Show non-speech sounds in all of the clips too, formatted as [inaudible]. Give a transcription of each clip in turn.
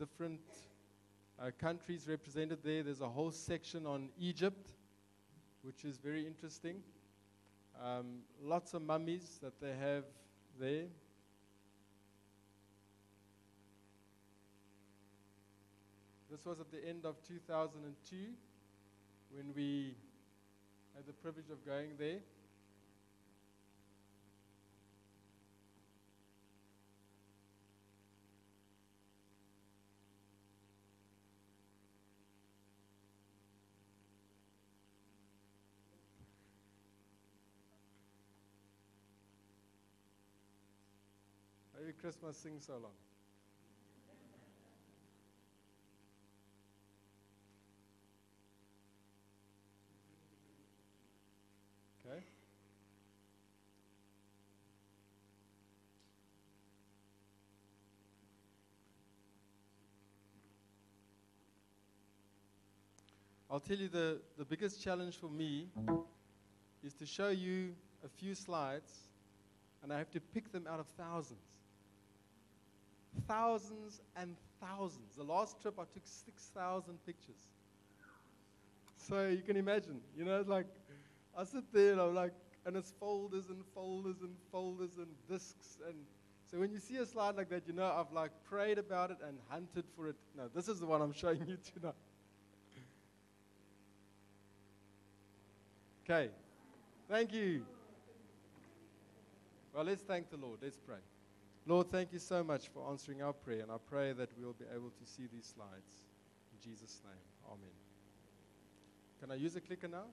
different uh, countries represented there. There's a whole section on Egypt, which is very interesting. Um, lots of mummies that they have there. This was at the end of 2002 when we had the privilege of going there. Maybe Christmas sing so long. Okay. I'll tell you the, the biggest challenge for me is to show you a few slides, and I have to pick them out of thousands. Thousands and thousands. The last trip I took 6,000 pictures. So you can imagine, you know, like I sit there and I'm like, and it's folders and folders and folders and discs. And so when you see a slide like that, you know I've like prayed about it and hunted for it. No, this is the one I'm showing you [laughs] tonight. Okay. Thank you. Well, let's thank the Lord. Let's pray. Lord, thank you so much for answering our prayer, and I pray that we'll be able to see these slides. In Jesus' name, Amen. Can I use a clicker now?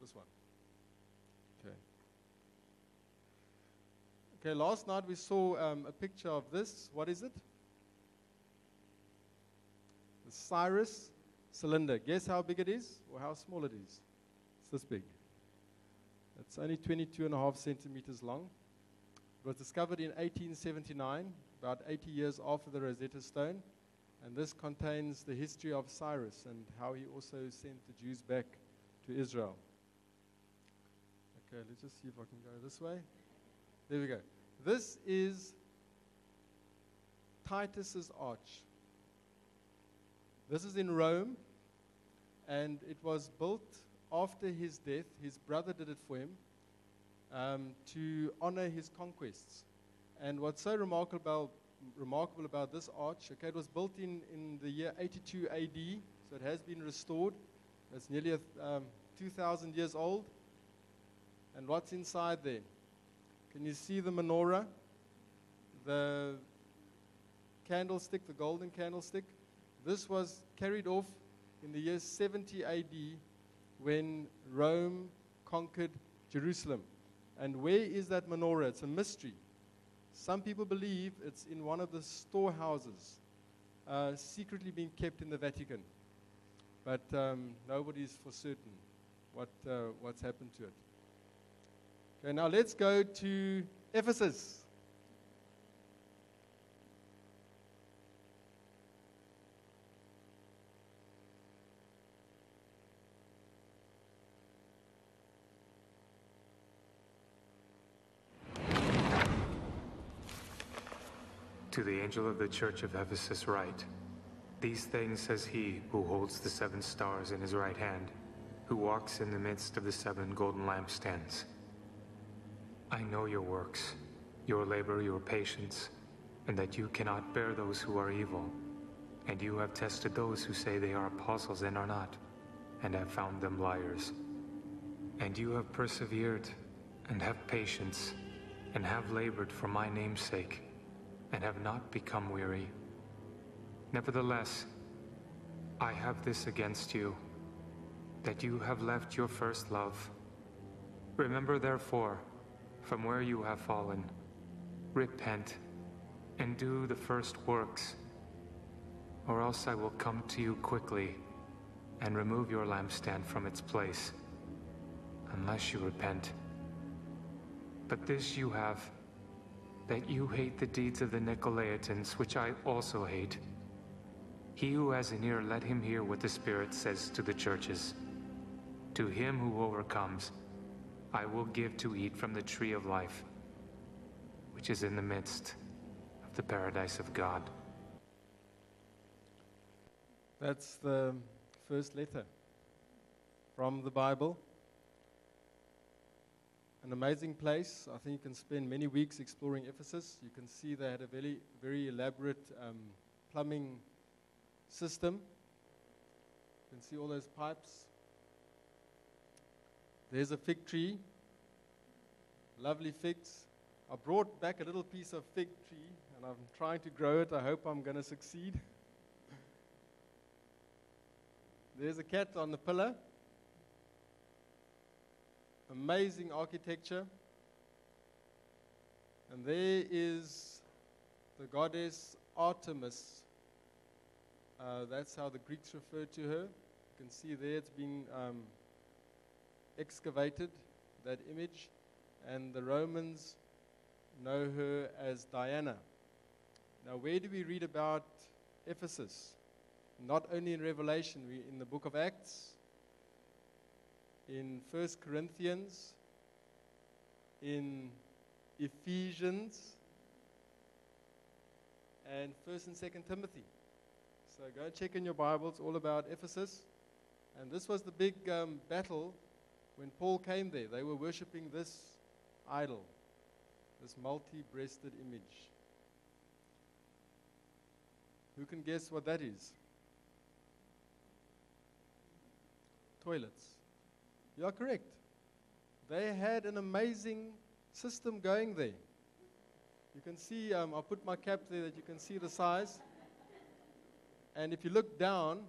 This one. Okay. Okay, last night we saw um, a picture of this. What is it? The Cyrus cylinder. Guess how big it is or how small it is? It's this big. It's only 22 and a half centimeters long. Was discovered in 1879, about 80 years after the Rosetta Stone. And this contains the history of Cyrus and how he also sent the Jews back to Israel. Okay, let's just see if I can go this way. There we go. This is Titus's arch. This is in Rome, and it was built after his death. His brother did it for him um, to honor his conquests. And what's so remarkable about, remarkable about this arch, okay, it was built in, in the year 82 AD, so it has been restored. It's nearly a, um, 2,000 years old. And what's inside there? Can you see the menorah? The candlestick, the golden candlestick? This was carried off in the year 70 AD when Rome conquered Jerusalem. And where is that menorah? It's a mystery. Some people believe it's in one of the storehouses, uh, secretly being kept in the Vatican. But um, nobody's for certain what, uh, what's happened to it. Okay, now let's go to Ephesus. To the angel of the church of Ephesus write, These things says he who holds the seven stars in his right hand, who walks in the midst of the seven golden lampstands. I know your works, your labor, your patience, and that you cannot bear those who are evil. And you have tested those who say they are apostles and are not, and have found them liars. And you have persevered, and have patience, and have labored for my name's sake and have not become weary. Nevertheless, I have this against you, that you have left your first love. Remember, therefore, from where you have fallen, repent, and do the first works, or else I will come to you quickly and remove your lampstand from its place, unless you repent. But this you have that you hate the deeds of the Nicolaitans, which I also hate. He who has an ear, let him hear what the Spirit says to the churches. To him who overcomes, I will give to eat from the tree of life, which is in the midst of the paradise of God. That's the first letter from the Bible. An amazing place. I think you can spend many weeks exploring Ephesus. You can see they had a very, very elaborate um, plumbing system. You can see all those pipes. There's a fig tree. Lovely figs. I brought back a little piece of fig tree and I'm trying to grow it. I hope I'm going to succeed. [laughs] There's a cat on the pillar. Amazing architecture. And there is the goddess Artemis. Uh, that's how the Greeks refer to her. You can see there it's been um, excavated, that image. And the Romans know her as Diana. Now, where do we read about Ephesus? Not only in Revelation, we in the book of Acts, in First Corinthians, in Ephesians, and First and Second Timothy. So go check in your Bibles all about Ephesus. And this was the big um, battle when Paul came there. They were worshiping this idol, this multi-breasted image. Who can guess what that is? Toilets. You are correct. They had an amazing system going there. You can see, um, I'll put my cap there that you can see the size. And if you look down,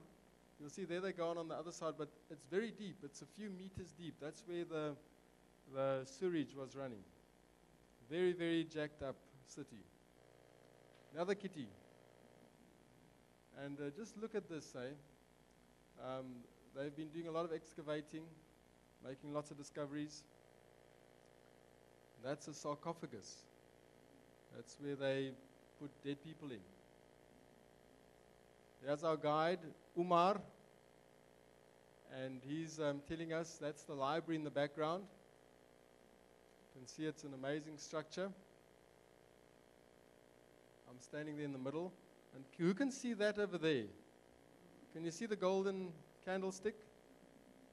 you'll see there they go on on the other side, but it's very deep. It's a few meters deep. That's where the, the sewage was running. Very, very jacked up city. Another kitty. And uh, just look at this, eh? Um, they've been doing a lot of excavating, making lots of discoveries. That's a sarcophagus. That's where they put dead people in. There's our guide, Umar, and he's um, telling us that's the library in the background. You can see it's an amazing structure. I'm standing there in the middle. And who can see that over there? Can you see the golden candlestick?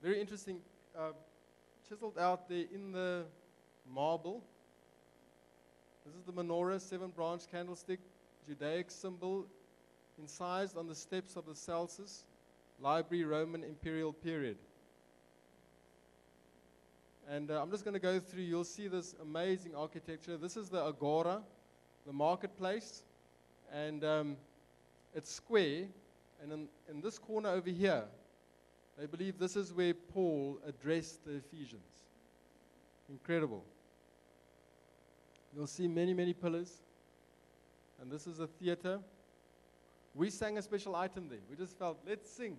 Very interesting. Uh, chiseled out there in the marble. This is the menorah, seven branch candlestick, Judaic symbol, incised on the steps of the Celsus, Library, Roman Imperial period. And uh, I'm just going to go through, you'll see this amazing architecture. This is the Agora, the marketplace. And um, it's square. And in, in this corner over here, they believe this is where Paul addressed the Ephesians. Incredible. You'll see many, many pillars. And this is a theater. We sang a special item there. We just felt, let's sing.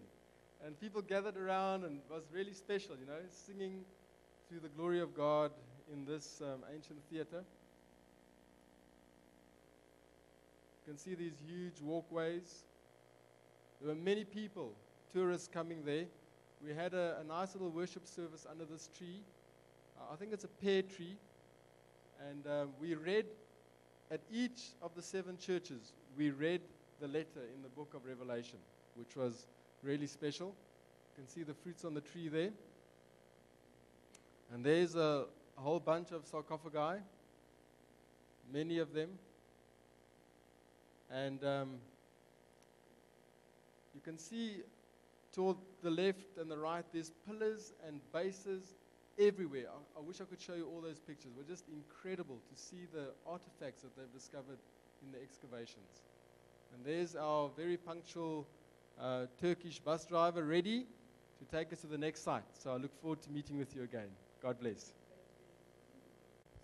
And people gathered around and it was really special, you know, singing to the glory of God in this um, ancient theater. You can see these huge walkways. There were many people, tourists coming there. We had a, a nice little worship service under this tree. Uh, I think it's a pear tree. And um, we read at each of the seven churches, we read the letter in the book of Revelation, which was really special. You can see the fruits on the tree there. And there's a, a whole bunch of sarcophagi, many of them. And um, you can see toward the left and the right, there's pillars and bases everywhere. I, I, wish I could show you all those pictures. We're just incredible to see the artifacts that they've discovered in the excavations. And there's our very punctual uh, Turkish bus driver ready to take us to the next site. So I look forward to meeting with you again. God bless.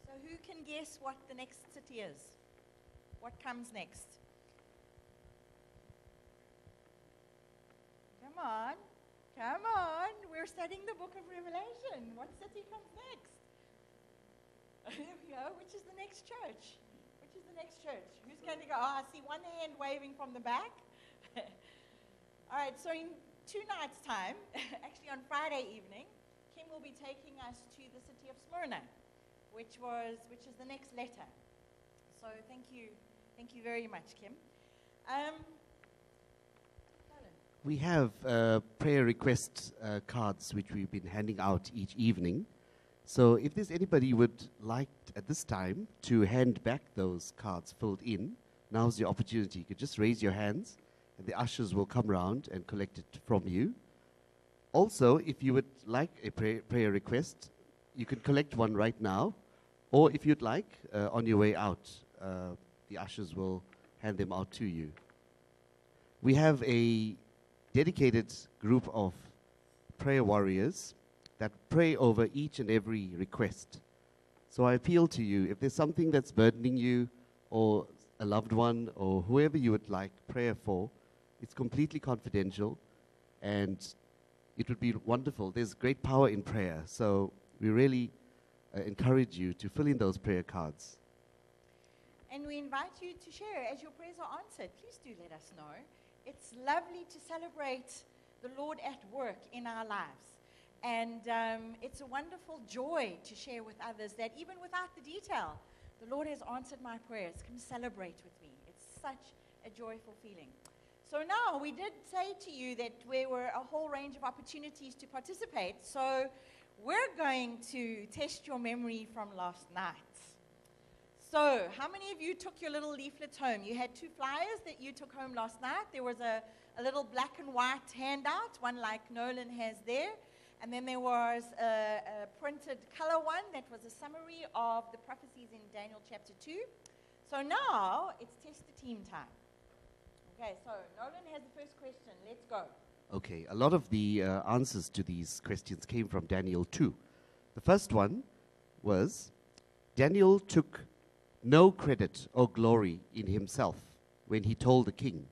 So, who can guess what the next city is? What comes next? On, come on. We're studying the book of Revelation. What city comes next? [laughs] There we go. Which is the next church? Which is the next church? Who's going to go? Oh, I see one hand waving from the back. [laughs] All right, so in two nights' time, [laughs] actually on Friday evening, Kim will be taking us to the city of Smyrna, which was which is the next letter. So thank you, thank you very much, Kim. Um, We have uh, prayer request uh, cards which we've been handing out each evening. So if there's anybody would like at this time to hand back those cards filled in, now's the opportunity. You could just raise your hands and the ushers will come round and collect it from you. Also, if you would like a prayer, prayer request, you can collect one right now. Or if you'd like, uh, on your way out, uh, the ushers will hand them out to you. We have a dedicated group of prayer warriors that pray over each and every request. So I appeal to you if there's something that's burdening you, or a loved one, or whoever you would like prayer for, it's completely confidential and it would be wonderful. There's great power in prayer. So we really uh, encourage you to fill in those prayer cards. And we invite you to share as your prayers are answered. Please do let us know. It's lovely to celebrate the Lord at work in our lives. And um, it's a wonderful joy to share with others that even without the detail, the Lord has answered my prayers. Come celebrate with me. It's such a joyful feeling. So now we did say to you that there were a whole range of opportunities to participate. So we're going to test your memory from last night. So, how many of you took your little leaflets home? You had two flyers that you took home last night. There was a, a little black and white handout, one like Nolan has there. And then there was a, a printed color one that was a summary of the prophecies in Daniel chapter 2. So now it's test the team time. Okay, so Nolan has the first question. Let's go. Okay, a lot of the uh, answers to these questions came from Daniel 2. The first one was Daniel took no credit or glory in himself when he told the king.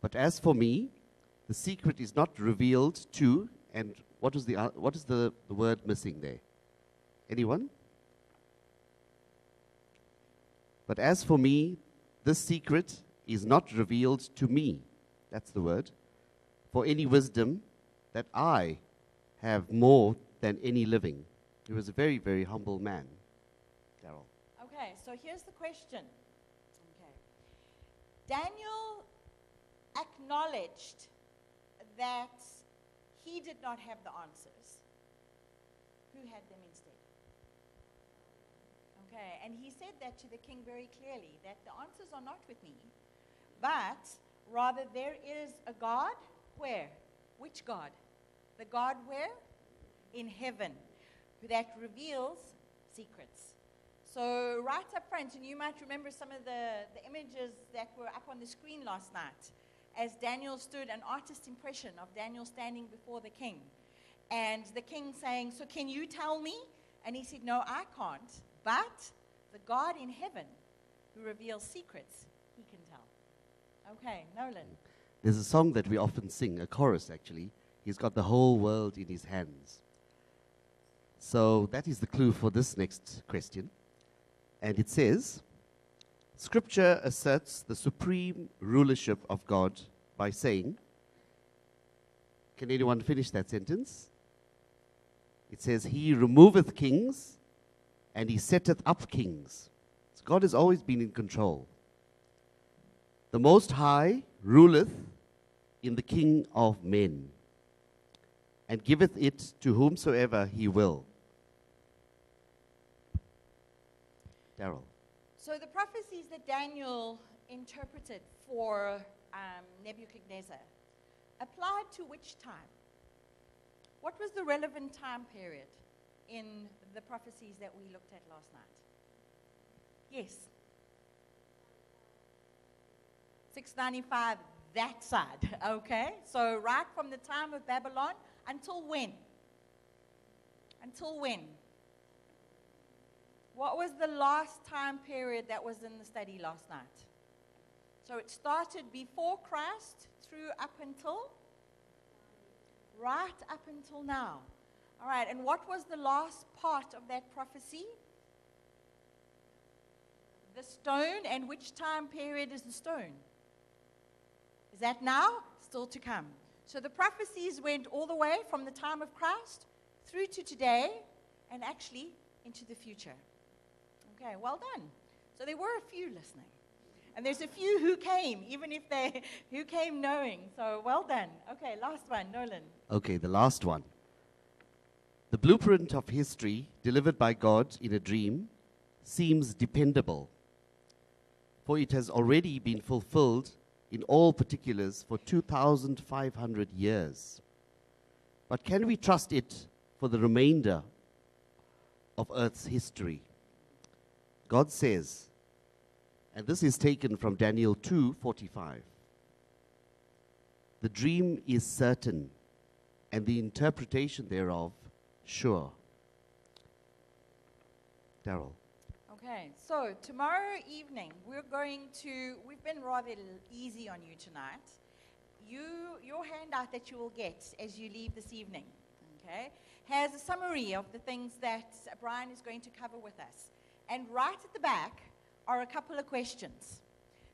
But as for me, the secret is not revealed to, and what is the, uh, what is the, the word missing there? Anyone? But as for me, this secret is not revealed to me. That's the word. For any wisdom that I have more than any living. He was a very, very humble man. Okay, so here's the question. Okay. Daniel acknowledged that he did not have the answers. Who had them instead? Okay, and he said that to the king very clearly that the answers are not with me, but rather there is a God where? Which God? The God where? In heaven, that reveals secrets. So, right up front, and you might remember some of the, the images that were up on the screen last night as Daniel stood, an artist's impression of Daniel standing before the king. And the king saying, So, can you tell me? And he said, No, I can't. But the God in heaven who reveals secrets, he can tell. Okay, Nolan. There's a song that we often sing, a chorus actually. He's got the whole world in his hands. So that is the clue for this next question. And it says Scripture asserts the supreme rulership of God by saying, Can anyone finish that sentence? It says, He removeth kings and he setteth up kings. So God has always been in control. The Most High ruleth in the King of men and giveth it to whomsoever he will. Daryl. So the prophecies that Daniel interpreted for um, Nebuchadnezzar applied to which time? What was the relevant time period in the prophecies that we looked at last night? Yes. 695, that side, [laughs] okay? So right from the time of Babylon until when? Until when? What was the last time period that was in the study last night? So it started before Christ through up until? Right up until now. All right, and what was the last part of that prophecy? The stone, and which time period is the stone? Is that now? Still to come. So the prophecies went all the way from the time of Christ through to today and actually into the future. Okay, well done. So there were a few listening. And there's a few who came, even if they who came knowing. So well done. Okay, last one, Nolan. Okay, the last one. The blueprint of history delivered by God in a dream seems dependable, for it has already been fulfilled in all particulars for 2,500 years. But can we trust it for the remainder of Earth's history? God says, and this is taken from Daniel 2:45. The dream is certain, and the interpretation thereof sure. Daryl. Okay, so tomorrow evening we're going to. We've been rather easy on you tonight. You, your handout that you will get as you leave this evening, okay, has a summary of the things that Brian is going to cover with us. And right at the back are a couple of questions.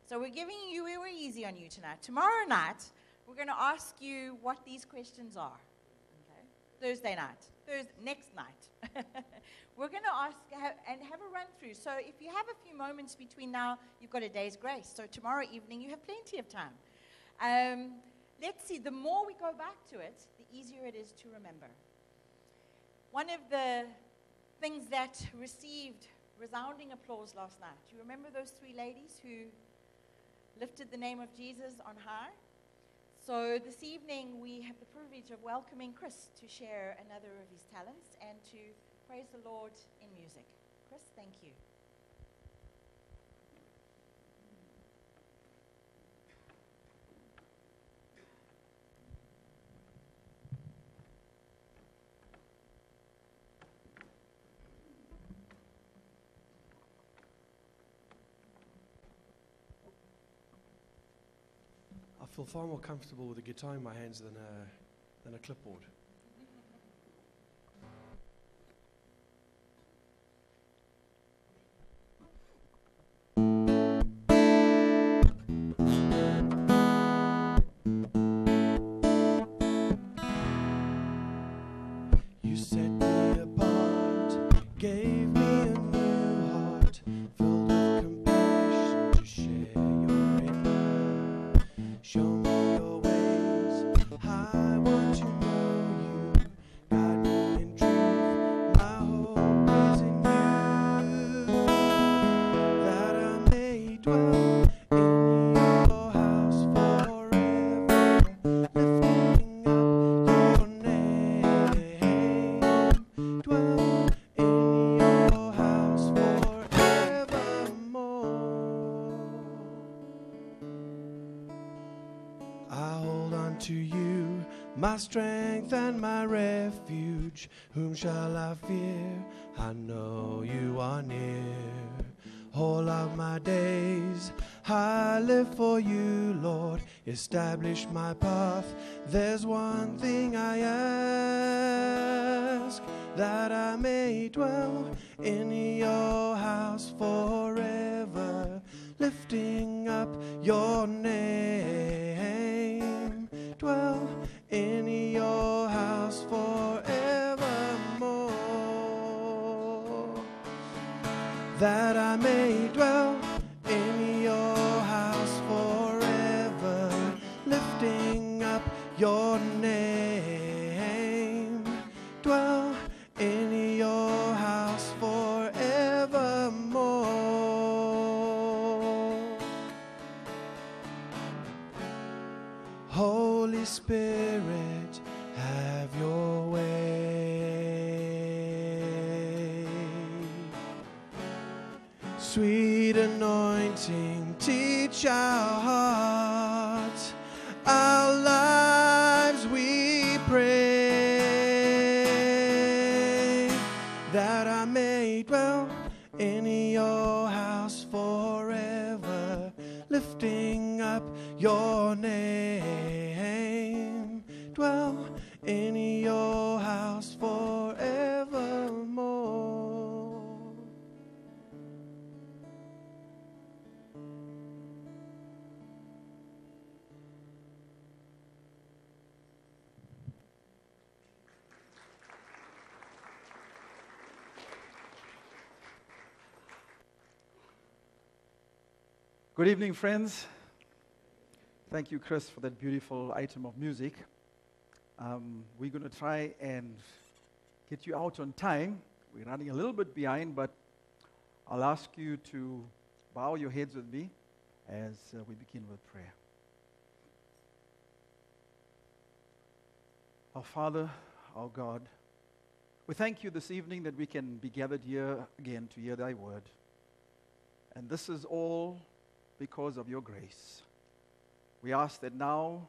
So we're giving you. We were easy on you tonight. Tomorrow night we're going to ask you what these questions are. Okay, Thursday night, Thursday next night. [laughs] We're going to ask and have a run through. So if you have a few moments between now, you've got a day's grace. So tomorrow evening, you have plenty of time. Um, let's see, the more we go back to it, the easier it is to remember. One of the things that received resounding applause last night, you remember those three ladies who lifted the name of Jesus on high? So this evening we have the privilege of welcoming Chris to share another of his talents and to praise the Lord in music. Chris, thank you. Feel far more comfortable with a guitar in my hands than a, than a clipboard. My strength and my refuge. Whom shall I fear? I know you are near. All of my days I live for you, Lord. Establish my path. There's one thing I ask that I may dwell in your house forever, lifting up your name. Dwell in your house forevermore that I may dwell teach Good evening, friends. Thank you, Chris, for that beautiful item of music. Um, we're going to try and get you out on time. We're running a little bit behind, but I'll ask you to bow your heads with me as uh, we begin with prayer. Our Father, our God, we thank you this evening that we can be gathered here again to hear thy word. And this is all because of your grace. We ask that now,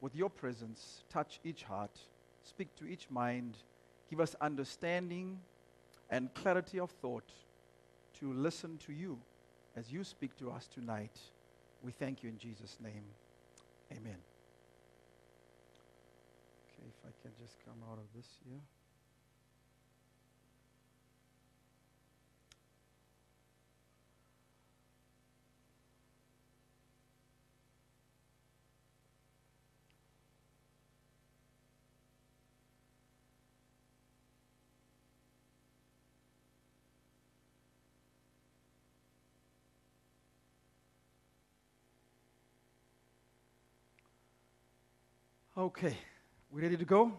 with your presence, touch each heart, speak to each mind, give us understanding and clarity of thought to listen to you as you speak to us tonight. We thank you in Jesus' name. Amen. Okay, if I can just come out of this here. Okay, we ready to go?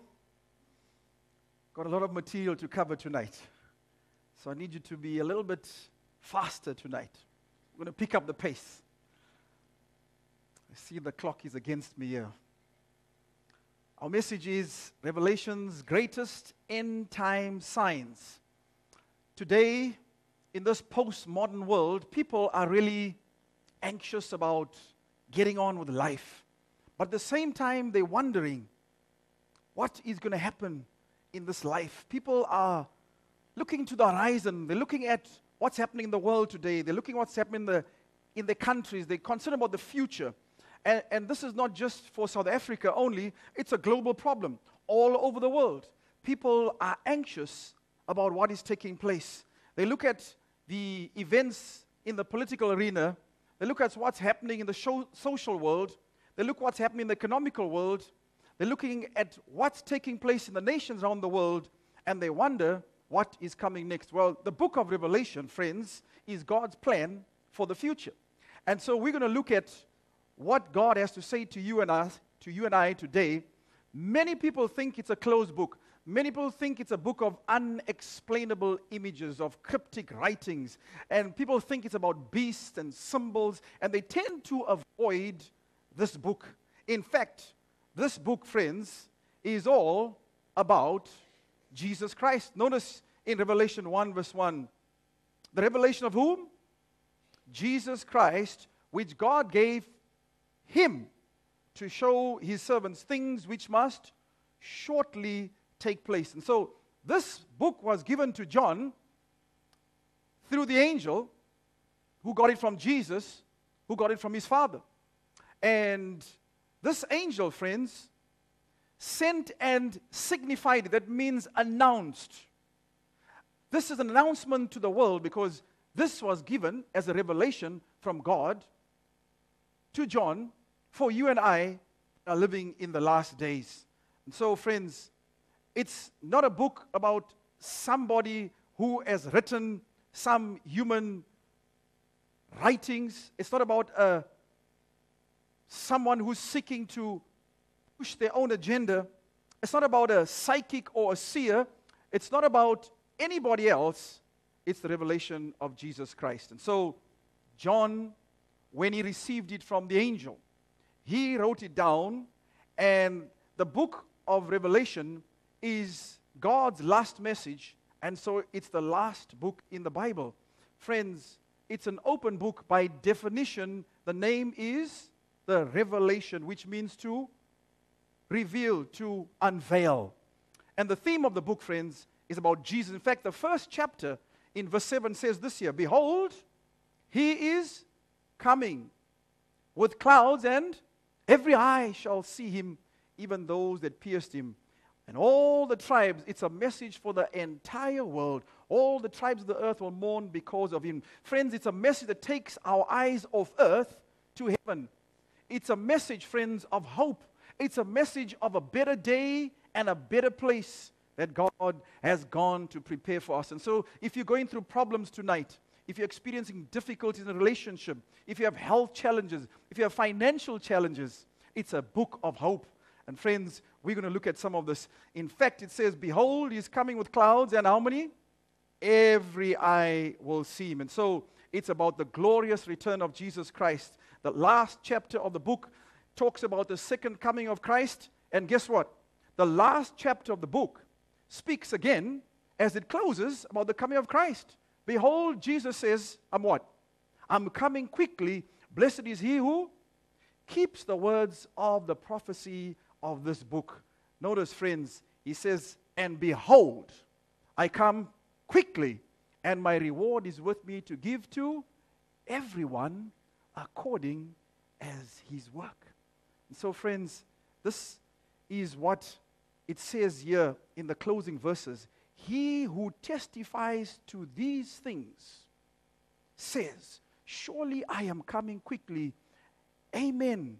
Got a lot of material to cover tonight. So I need you to be a little bit faster tonight. I'm going to pick up the pace. I see the clock is against me here. Our message is Revelation's greatest end time signs. Today, in this postmodern world, people are really anxious about getting on with life. But at the same time, they're wondering what is going to happen in this life. People are looking to the horizon, they're looking at what's happening in the world today, they're looking at what's happening in the, in the countries, they're concerned about the future. And, and this is not just for South Africa only, it's a global problem all over the world. People are anxious about what is taking place. They look at the events in the political arena, they look at what's happening in the show, social world, they look what's happening in the economical world. They're looking at what's taking place in the nations around the world, and they wonder what is coming next. Well, the book of Revelation, friends, is God's plan for the future. And so we're going to look at what God has to say to you and us, to you and I today. Many people think it's a closed book. Many people think it's a book of unexplainable images, of cryptic writings. And people think it's about beasts and symbols, and they tend to avoid this book. In fact, this book, friends, is all about Jesus Christ. Notice in Revelation 1, verse 1, the revelation of whom? Jesus Christ, which God gave him to show his servants things which must shortly take place. And so this book was given to John through the angel who got it from Jesus, who got it from his father. And this angel, friends, sent and signified, that means announced. This is an announcement to the world because this was given as a revelation from God to John for you and I are living in the last days. And so, friends, it's not a book about somebody who has written some human writings. It's not about a someone who's seeking to push their own agenda. It's not about a psychic or a seer. It's not about anybody else. It's the revelation of Jesus Christ. And so, John, when he received it from the angel, he wrote it down, and the book of Revelation is God's last message, and so it's the last book in the Bible. Friends, it's an open book by definition. The name is the revelation, which means to reveal, to unveil. And the theme of the book, friends, is about Jesus. In fact, the first chapter in verse 7 says this here Behold, he is coming with clouds, and every eye shall see him, even those that pierced him. And all the tribes, it's a message for the entire world. All the tribes of the earth will mourn because of him. Friends, it's a message that takes our eyes off earth to heaven. It's a message, friends, of hope. It's a message of a better day and a better place that God has gone to prepare for us. And so, if you're going through problems tonight, if you're experiencing difficulties in a relationship, if you have health challenges, if you have financial challenges, it's a book of hope. And friends, we're going to look at some of this. In fact, it says, Behold, he's coming with clouds, and how many? Every eye will see him. And so it's about the glorious return of Jesus Christ. The last chapter of the book talks about the second coming of Christ. And guess what? The last chapter of the book speaks again as it closes about the coming of Christ. Behold, Jesus says, I'm what? I'm coming quickly. Blessed is he who keeps the words of the prophecy of this book. Notice, friends, he says, And behold, I come quickly, and my reward is with me to give to everyone according as his work. And so, friends, this is what it says here in the closing verses. He who testifies to these things says, Surely I am coming quickly. Amen.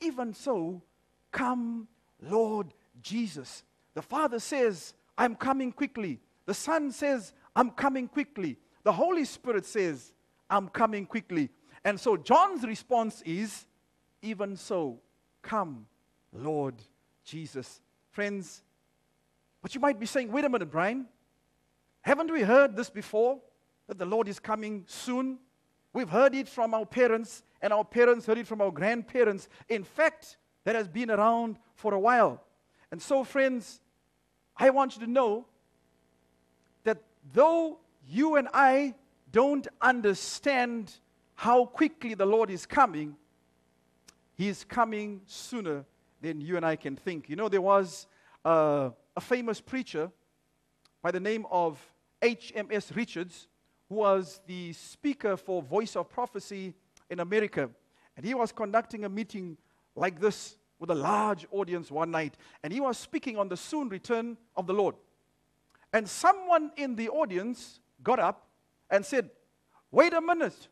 Even so, come, Lord Jesus. The Father says, I'm coming quickly. The Son says, I'm coming quickly. The Holy Spirit says, I'm coming quickly. And so John's response is, Even so, come, Lord Jesus. Friends, but you might be saying, wait a minute, Brian. Haven't we heard this before? That the Lord is coming soon? We've heard it from our parents, and our parents heard it from our grandparents. In fact, that has been around for a while. And so, friends, I want you to know that though you and I don't understand how quickly the Lord is coming, He is coming sooner than you and I can think. You know, there was uh, a famous preacher by the name of H.M.S. Richards, who was the speaker for Voice of Prophecy in America. And he was conducting a meeting like this with a large audience one night. And he was speaking on the soon return of the Lord. And someone in the audience got up and said, Wait a minute.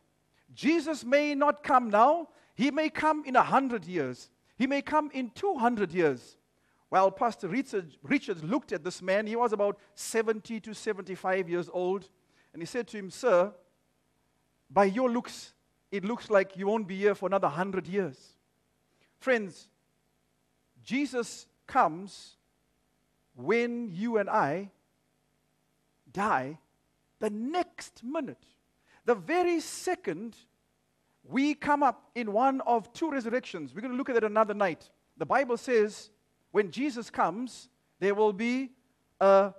Jesus may not come now. He may come in a hundred years. He may come in 200 years. Well, Pastor Richard, Richards looked at this man. He was about 70 to 75 years old. And he said to him, Sir, by your looks, it looks like you won't be here for another 100 years. Friends, Jesus comes when you and I die the next minute. The very second we come up in one of two resurrections. We're going to look at it another night. The Bible says when Jesus comes, there will be a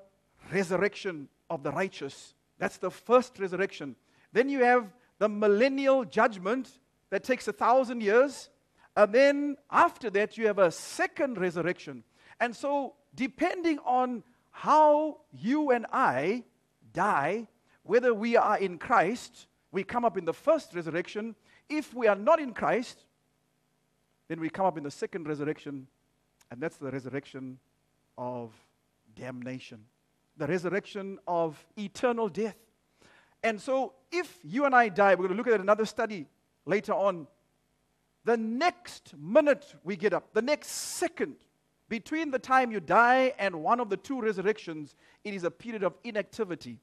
resurrection of the righteous. That's the first resurrection. Then you have the millennial judgment that takes a thousand years. And then after that, you have a second resurrection. And so, depending on how you and I die, whether we are in Christ, we come up in the first resurrection. If we are not in Christ, then we come up in the second resurrection and that's the resurrection of damnation, the resurrection of eternal death. And so, if you and I die, we're going to look at another study later on. The next minute we get up, the next second, between the time you die and one of the two resurrections, it is a period of inactivity.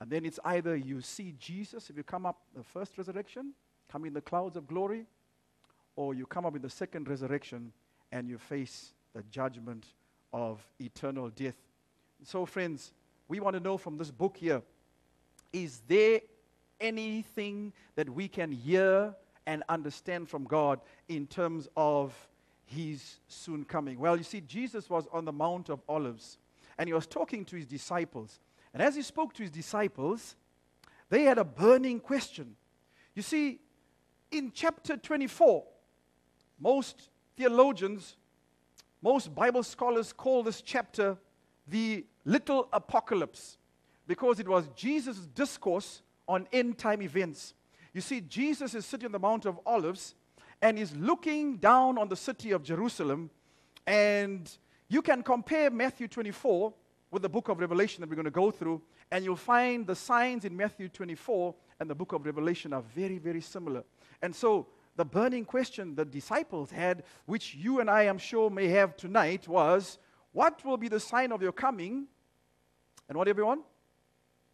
And then it's either you see Jesus if you come up the first resurrection, come in the clouds of glory, or you come up in the second resurrection and you face the judgment of eternal death. So, friends, we want to know from this book here is there anything that we can hear and understand from God in terms of his soon coming? Well, you see, Jesus was on the Mount of Olives and he was talking to his disciples. And as he spoke to his disciples, they had a burning question. You see, in chapter 24, most theologians, most Bible scholars call this chapter the little apocalypse because it was Jesus' discourse on end time events. You see, Jesus is sitting on the Mount of Olives and is looking down on the city of Jerusalem. And you can compare Matthew 24 with the book of Revelation that we're going to go through, and you'll find the signs in Matthew 24 and the book of Revelation are very, very similar. And so the burning question the disciples had, which you and I am sure may have tonight, was what will be the sign of your coming? And what, everyone?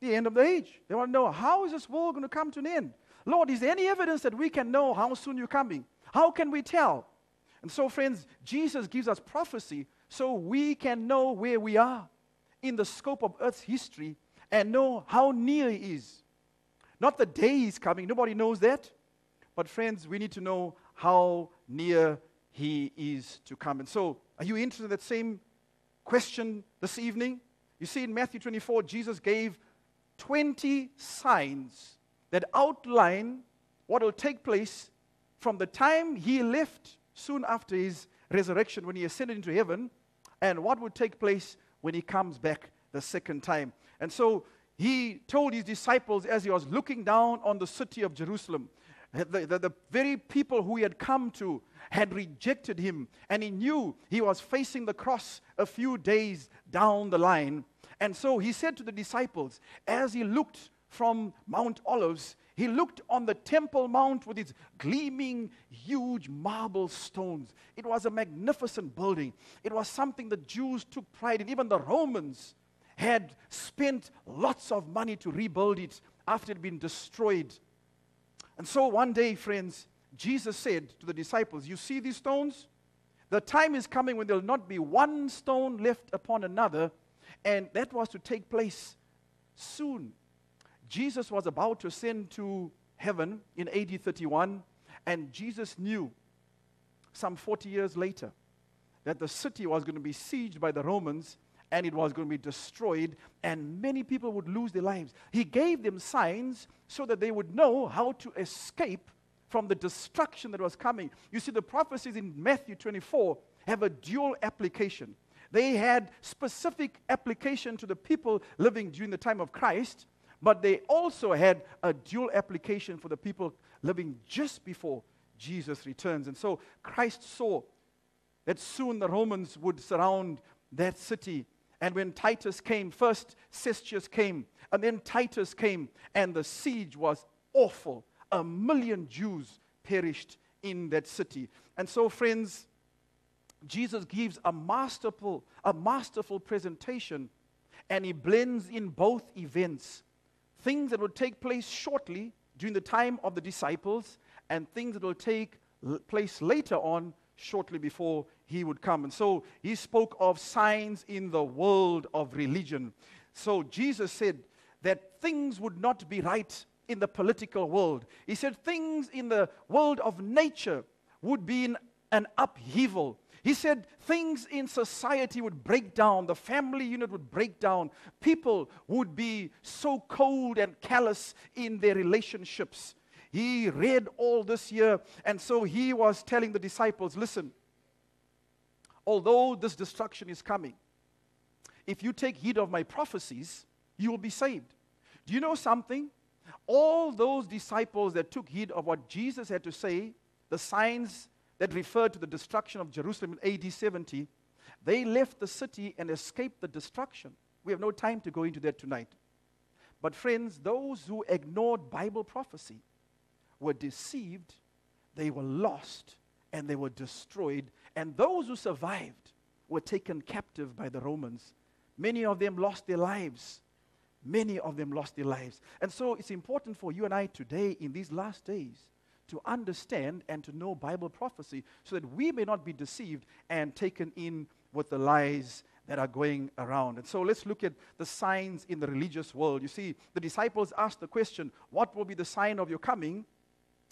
the end of the age. They want to know how is this world going to come to an end? Lord, is there any evidence that we can know how soon you're coming? How can we tell? And so, friends, Jesus gives us prophecy so we can know where we are in the scope of Earth's history and know how near He is. Not the day He's coming, nobody knows that. But, friends, we need to know how near He is to come. And so, are you interested in that same question this evening? You see, in Matthew 24, Jesus gave 20 signs that outline what will take place from the time he left soon after his resurrection when he ascended into heaven and what would take place when he comes back the second time. And so he told his disciples as he was looking down on the city of Jerusalem, the, the, the, very people who he had come to had rejected him, and he knew he was facing the cross a few days down the line. And so he said to the disciples, as he looked from Mount Olives, he looked on the Temple Mount with its gleaming, huge marble stones. It was a magnificent building. It was something the Jews took pride in. Even the Romans had spent lots of money to rebuild it after it had been destroyed. And so one day, friends, Jesus said to the disciples, You see these stones? The time is coming when there will not be one stone left upon another, and that was to take place soon. Jesus was about to ascend to heaven in AD 31, and Jesus knew some 40 years later that the city was going to be sieged by the Romans and it was going to be destroyed, and many people would lose their lives. He gave them signs so that they would know how to escape from the destruction that was coming. You see, the prophecies in Matthew 24 have a dual application. They had specific application to the people living during the time of Christ, but they also had a dual application for the people living just before Jesus returns. And so Christ saw that soon the Romans would surround that city. And when Titus came, first Cestius came, and then Titus came, and the siege was awful. A million Jews perished in that city. And so, friends, Jesus gives a masterful, a masterful presentation, and he blends in both events things that will take place shortly during the time of the disciples and things that will take place later on shortly before he would come. And so he spoke of signs in the world of religion. So Jesus said that things would not be right in the political world. He said things in the world of nature would be in an upheaval. He said things in society would break down, the family unit would break down, people would be so cold and callous in their relationships. He read all this year, and so he was telling the disciples listen, although this destruction is coming, if you take heed of my prophecies, you will be saved. Do you know something? All those disciples that took heed of what Jesus had to say, the signs that referred to the destruction of Jerusalem in AD 70, they left the city and escaped the destruction. We have no time to go into that tonight. But, friends, those who ignored Bible prophecy were deceived, they were lost, and they were destroyed. And those who survived were taken captive by the Romans. Many of them lost their lives. Many of them lost their lives. And so it's important for you and I today, in these last days, to understand and to know Bible prophecy so that we may not be deceived and taken in with the lies that are going around. And so let's look at the signs in the religious world. You see, the disciples asked the question, What will be the sign of your coming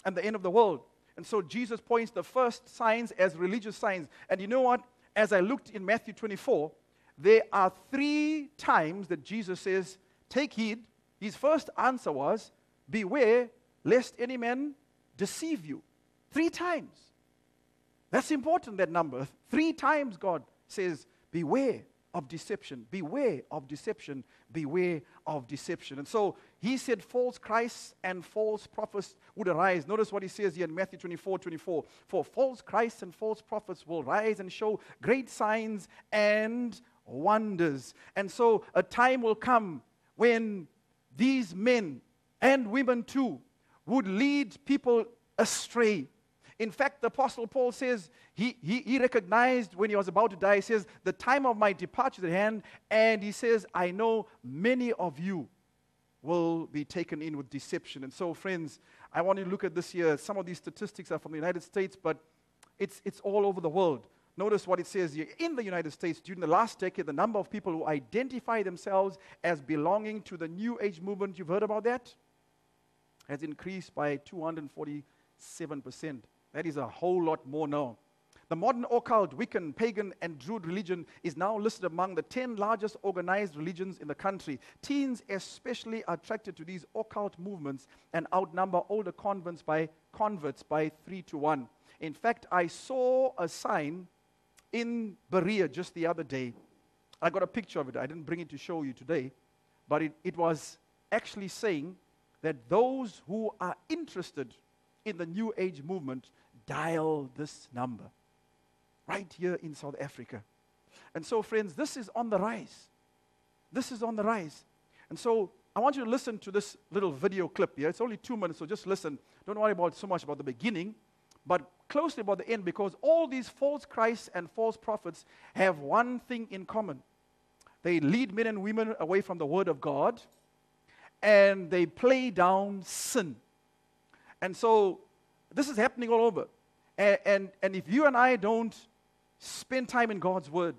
and the end of the world? And so Jesus points the first signs as religious signs. And you know what? As I looked in Matthew 24, there are three times that Jesus says, Take heed. His first answer was, Beware lest any man deceive you. Three times. That's important, that number. Three times God says, Beware of deception. Beware of deception. Beware of deception. And so he said false Christs and false prophets would arise. Notice what he says here in Matthew 24 24. For false Christs and false prophets will rise and show great signs and wonders. And so a time will come when these men and women too would lead people astray. In fact, the Apostle Paul says he, he, he, recognized when he was about to die, he says, The time of my departure is at hand, and he says, I know many of you will be taken in with deception. And so, friends, I want you to look at this here. Some of these statistics are from the United States, but it's, it's all over the world. Notice what it says here. In the United States, during the last decade, the number of people who identify themselves as belonging to the New Age movement, you've heard about that, has increased by 247%. That is a whole lot more now. The modern occult, Wiccan, pagan, and Druid religion is now listed among the 10 largest organized religions in the country. Teens, especially, are attracted to these occult movements and outnumber older converts by, converts by 3 to 1. In fact, I saw a sign in Berea just the other day. I got a picture of it. I didn't bring it to show you today, but it, it was actually saying that those who are interested in the New Age movement dial this number right here in South Africa. And so, friends, this is on the rise. This is on the rise. And so, I want you to listen to this little video clip here. It's only two minutes, so just listen. Don't worry about so much about the beginning, but closely about the end, because all these false Christs and false prophets have one thing in common. They lead men and women away from the Word of God, and they play down sin. And so, this is happening all over. And, and, and if you and I don't spend time in God's Word,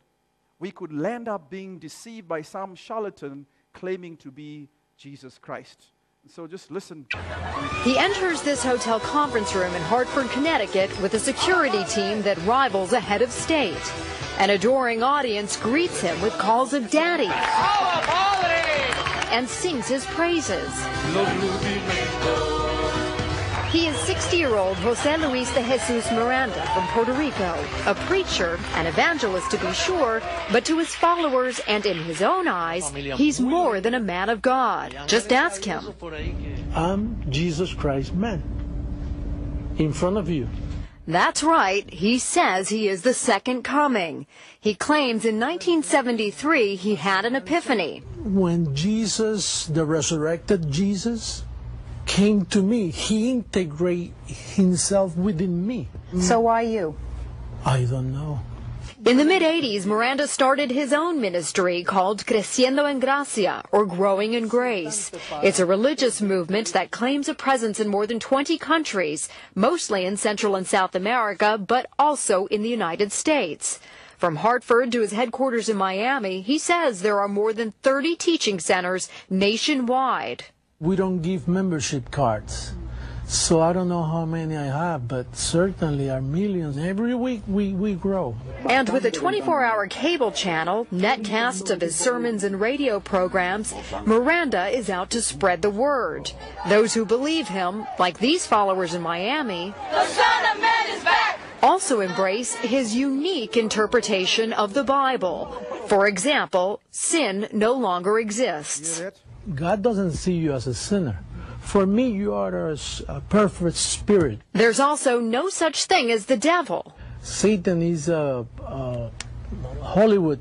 we could land up being deceived by some charlatan claiming to be Jesus Christ. So just listen. He enters this hotel conference room in Hartford, Connecticut with a security team that rivals a head of state. An adoring audience greets him with calls of daddy and sings his praises. He is 60-year-old Jose Luis de Jesus Miranda from Puerto Rico, a preacher, an evangelist to be sure, but to his followers and in his own eyes, he's more than a man of God. Just ask him. I'm Jesus Christ man in front of you. That's right. He says he is the second coming. He claims in 1973 he had an epiphany. When Jesus, the resurrected Jesus, came to me, he integrated himself within me. So why you? I don't know. In the mid 80s, Miranda started his own ministry called Creciendo en Gracia, or Growing in Grace. It's a religious movement that claims a presence in more than 20 countries, mostly in Central and South America, but also in the United States. From Hartford to his headquarters in Miami, he says there are more than 30 teaching centers nationwide. We don't give membership cards. So I don't know how many I have, but certainly are millions. Every week we, we grow. And with a 24-hour cable channel, netcasts of his sermons and radio programs, Miranda is out to spread the word. Those who believe him, like these followers in Miami, the Son of Man is back! also embrace his unique interpretation of the Bible. For example, sin no longer exists. God doesn't see you as a sinner. For me, you are a, a, perfect spirit. There's also no such thing as the devil. Satan is a, a Hollywood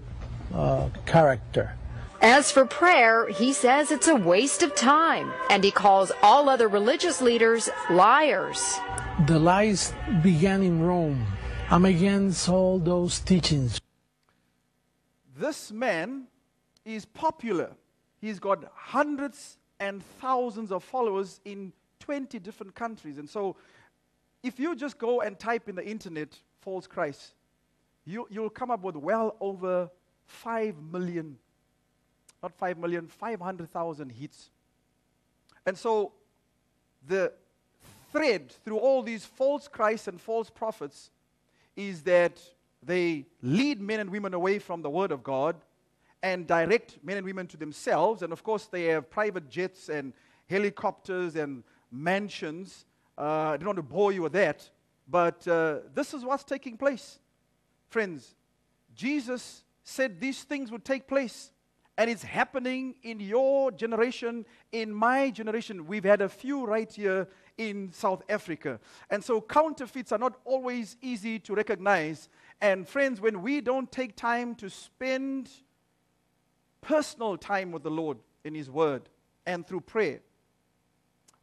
uh, character. As for prayer, he says it's a waste of time, and he calls all other religious leaders liars. The lies began in Rome. I'm against all those teachings. This man is popular He's got hundreds and thousands of followers in 20 different countries. And so, if you just go and type in the internet false Christ, you, you'll come up with well over 5 million, not 5 million, 500,000 hits. And so, the thread through all these false Christs and false prophets is that they lead men and women away from the Word of God and direct men and women to themselves. And of course, they have private jets and helicopters and mansions. Uh, I don't want to bore you with that, but uh, this is what's taking place. Friends, Jesus said these things would take place. And it's happening in your generation, in my generation. We've had a few right here in South Africa. And so counterfeits are not always easy to recognize. And friends, when we don't take time to spend personal time with the Lord in His Word and through prayer,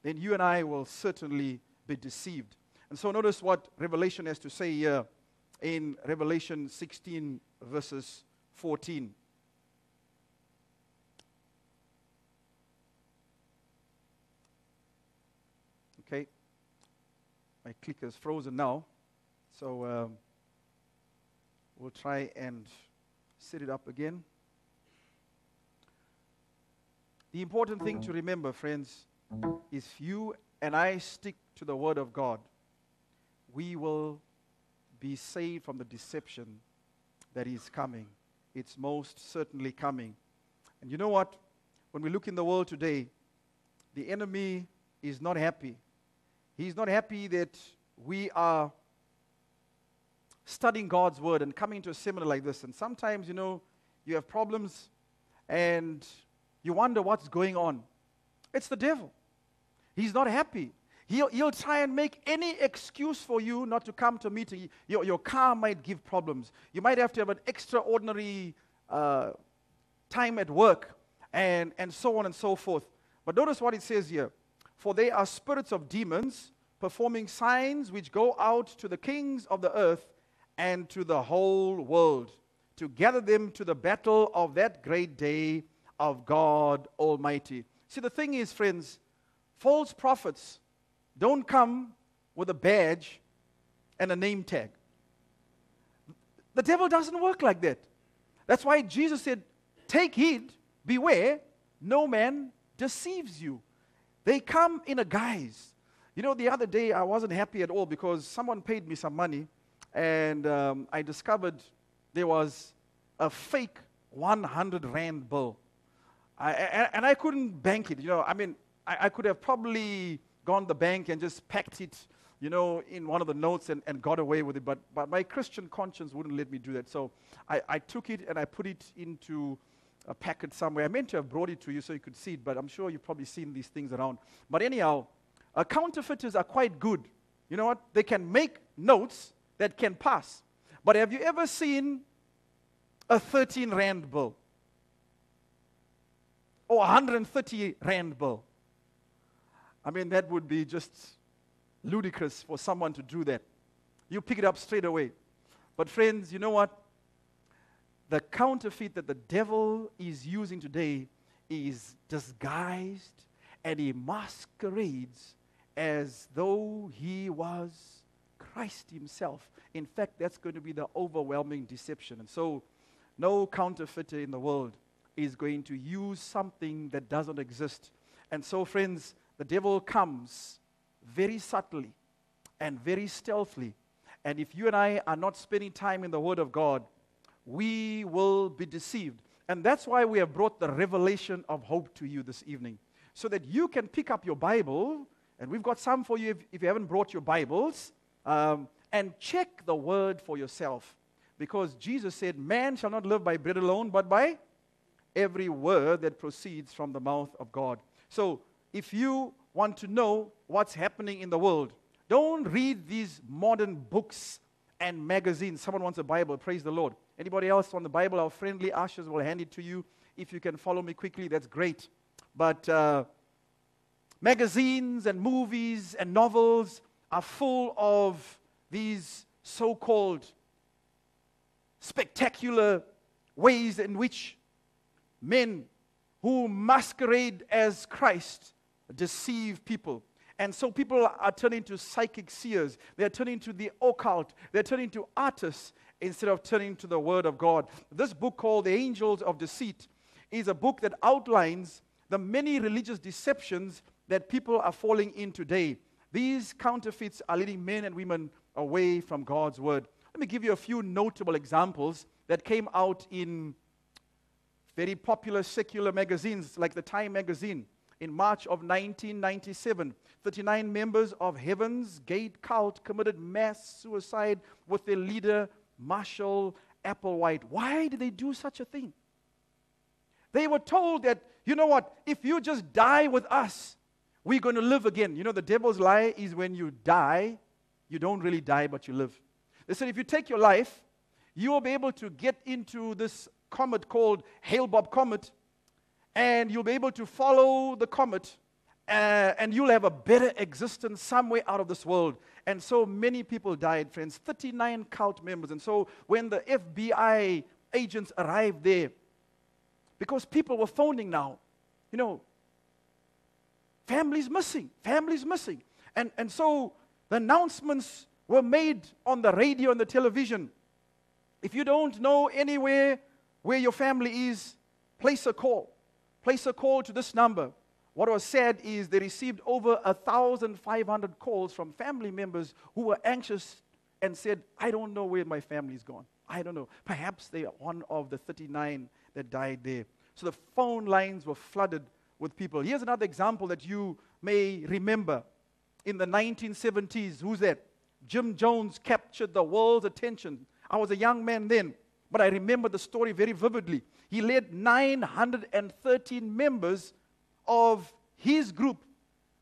then you and I will certainly be deceived. And so notice what Revelation has to say here in Revelation 16, verses 14. Okay, my clicker's frozen now, so um, we'll try and set it up again. The important thing to remember, friends, is you and I stick to the Word of God, we will be saved from the deception that is coming. It's most certainly coming. And you know what? When we look in the world today, the enemy is not happy. He's not happy that we are studying God's word and coming to a seminar like this. And sometimes, you know, you have problems and you wonder what's going on. It's the devil. He's not happy. He'll, he'll try and make any excuse for you not to come to a meeting. Your, your car might give problems. You might have to have an extraordinary uh, time at work and, and so on and so forth. But notice what it says here For they are spirits of demons performing signs which go out to the kings of the earth and to the whole world to gather them to the battle of that great day of God Almighty. See, the thing is, friends, false prophets don't come with a badge and a name tag. The devil doesn't work like that. That's why Jesus said, Take heed, beware, no man deceives you. They come in a guise. You know, the other day I wasn't happy at all because someone paid me some money and um, I discovered there was a fake 100 Rand bill. I, and I couldn't bank it. You know, I mean, I, I could have probably gone to the bank and just packed it, you know, in one of the notes and, and got away with it. But, but my Christian conscience wouldn't let me do that. So I, I took it and I put it into a packet somewhere. I meant to have brought it to you so you could see it, but I'm sure you've probably seen these things around. But anyhow, uh, counterfeiters are quite good. You know what? They can make notes that can pass. But have you ever seen a 13 Rand bill? Or 130 Rand bill? I mean, that would be just ludicrous for someone to do that. You pick it up straight away. But, friends, you know what? The counterfeit that the devil is using today is disguised and he masquerades as though he was Christ himself. In fact, that's going to be the overwhelming deception. And so, no counterfeiter in the world is going to use something that doesn't exist. And so, friends, the devil comes very subtly and very stealthily. And if you and I are not spending time in the Word of God, we will be deceived. And that's why we have brought the revelation of hope to you this evening. So that you can pick up your Bible, and we've got some for you if, if you haven't brought your Bibles, um, and check the Word for yourself. Because Jesus said, Man shall not live by bread alone, but by every word that proceeds from the mouth of God. So if you want to know what's happening in the world, don't read these modern books and magazines. Someone wants a Bible, praise the Lord. Anybody else want the Bible? Our friendly ushers will hand it to you. If you can follow me quickly, that's great. But uh, magazines and movies and novels are full of these so called spectacular ways in which men who masquerade as Christ deceive people. And so people are turning to psychic seers. They're turning to the occult. They're turning to artists instead of turning to the Word of God. This book called The Angels of Deceit is a book that outlines the many religious deceptions that people are falling in today. These counterfeits are leading men and women away from God's Word. Let me give you a few notable examples that came out in very popular secular magazines like the Time magazine in March of 1997. 39 members of Heaven's Gate cult committed mass suicide with their leader, Marshall Applewhite. Why did they do such a thing? They were told that, you know what, if you just die with us, we're going to live again. You know, the devil's lie is when you die, you don't really die, but you live. They said if you take your life, you will be able to get into this comet called Hale Bopp Comet, and you'll be able to follow the comet uh, and you'll have a better existence somewhere out of this world. And so many people died, friends, 39 cult members. And so when the FBI agents arrived there, because people were phoning now, you know, families missing, families missing. And, and so The announcements were made on the radio and the television. If you don't know anywhere where your family is, place a call. Place a call to this number. What was said is they received over 1,500 calls from family members who were anxious and said, I don't know where my family's gone. I don't know. Perhaps they are one of the 39 that died there. So the phone lines were flooded with people. Here's another example that you may remember. In the 1970s, who's that? Jim Jones captured the world's attention. I was a young man then, but I remember the story very vividly. He led 913 members of his group,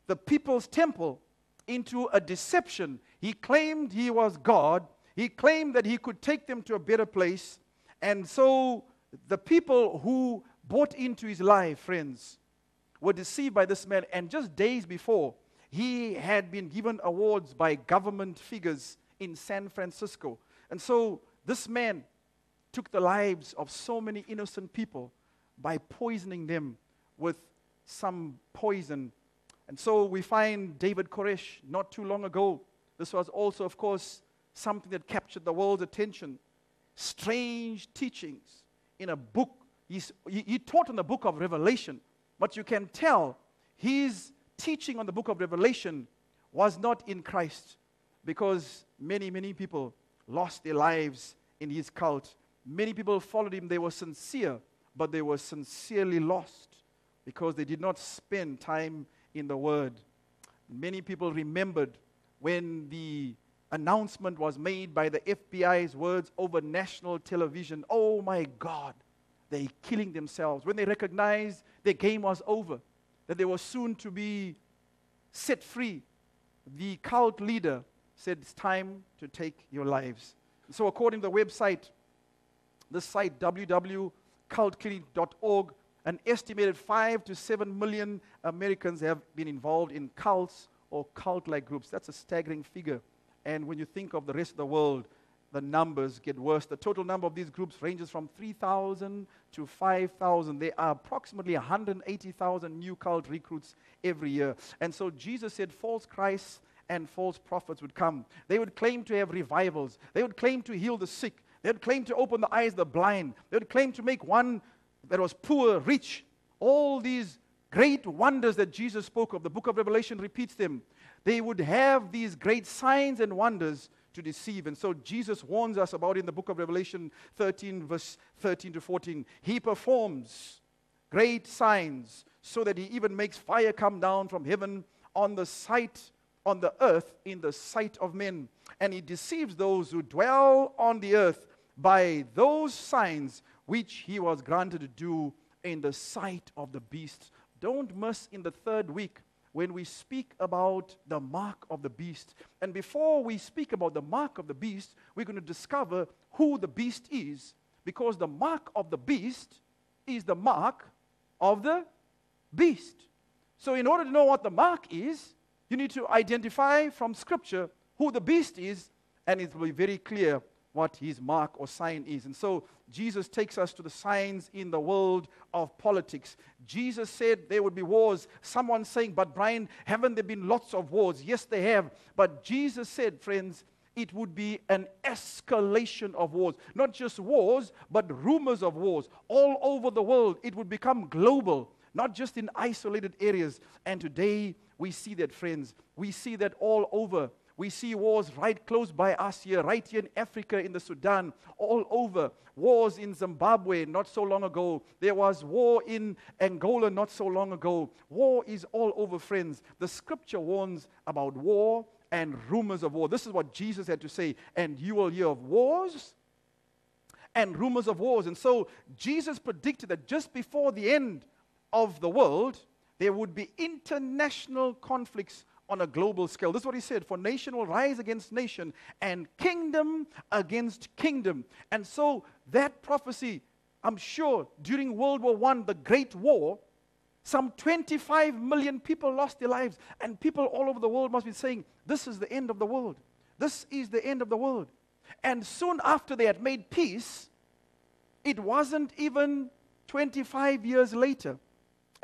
the People's Temple, into a deception. He claimed he was God, he claimed that he could take them to a better place. And so the people who bought into his lie, friends, were deceived by this man. And just days before, he had been given awards by government figures in San Francisco. And so this man took the lives of so many innocent people by poisoning them with some poison. And so we find David Koresh not too long ago. This was also, of course, something that captured the world's attention. Strange teachings in a book. He's, he, taught in the book of Revelation, but you can tell his teaching on the book of Revelation was not in Christ because many, many people lost their lives in his cult. Many people followed him. They were sincere, but they were sincerely lost because they did not spend time in the Word. Many people remembered when the announcement was made by the FBI's words over national television. Oh my God, they're killing themselves. When they recognized their game was over, that they were soon to be set free, the cult leader said, It's time to take your lives. So, according to the website, the site www.cultclinic.org, an estimated 5 to 7 million Americans have been involved in cults or cult like groups. That's a staggering figure. And when you think of the rest of the world, the numbers get worse. The total number of these groups ranges from 3,000 to 5,000. There are approximately 180,000 new cult recruits every year. And so Jesus said false Christs and false prophets would come. They would claim to have revivals, they would claim to heal the sick, they would claim to open the eyes of the blind, they would claim to make one that was poor rich. All these great wonders that Jesus spoke of, the book of Revelation repeats them. They would have these great signs and wonders to deceive. And so Jesus warns us about in the book of Revelation 13, verse 13 to 14. He performs great signs so that he even makes fire come down from heaven on the sight on the earth in the sight of men. And he deceives those who dwell on the earth by those signs which he was granted to do in the sight of the beast. Don't miss in the third week when we speak about the mark of the beast. And before we speak about the mark of the beast, we're going to discover who the beast is because the mark of the beast is the mark of the beast. So, in order to know what the mark is, you need to identify from Scripture who the beast is, and it will be very clear what his mark or sign is. And so Jesus takes us to the signs in the world of politics. Jesus said there would be wars. Someone saying, But Brian, haven't there been lots of wars? Yes, they have. But Jesus said, friends, it would be an escalation of wars. Not just wars, but rumors of wars. All over the world, it would become global, not just in isolated areas. And today, we see that, friends. We see that all over. We see wars right close by us here, right here in Africa, in the Sudan, all over. Wars in Zimbabwe not so long ago. There was war in Angola not so long ago. War is all over, friends. The scripture warns about war and rumors of war. This is what Jesus had to say. And you will hear of wars and rumors of wars. And so Jesus predicted that just before the end of the world, there would be international conflicts on a global scale. This is what he said for nation will rise against nation and kingdom against kingdom. And so that prophecy, I'm sure during World War I, the Great War, some 25 million people lost their lives, and people all over the world must be saying, This is the end of the world. This is the end of the world. And soon after they had made peace, it wasn't even 25 years later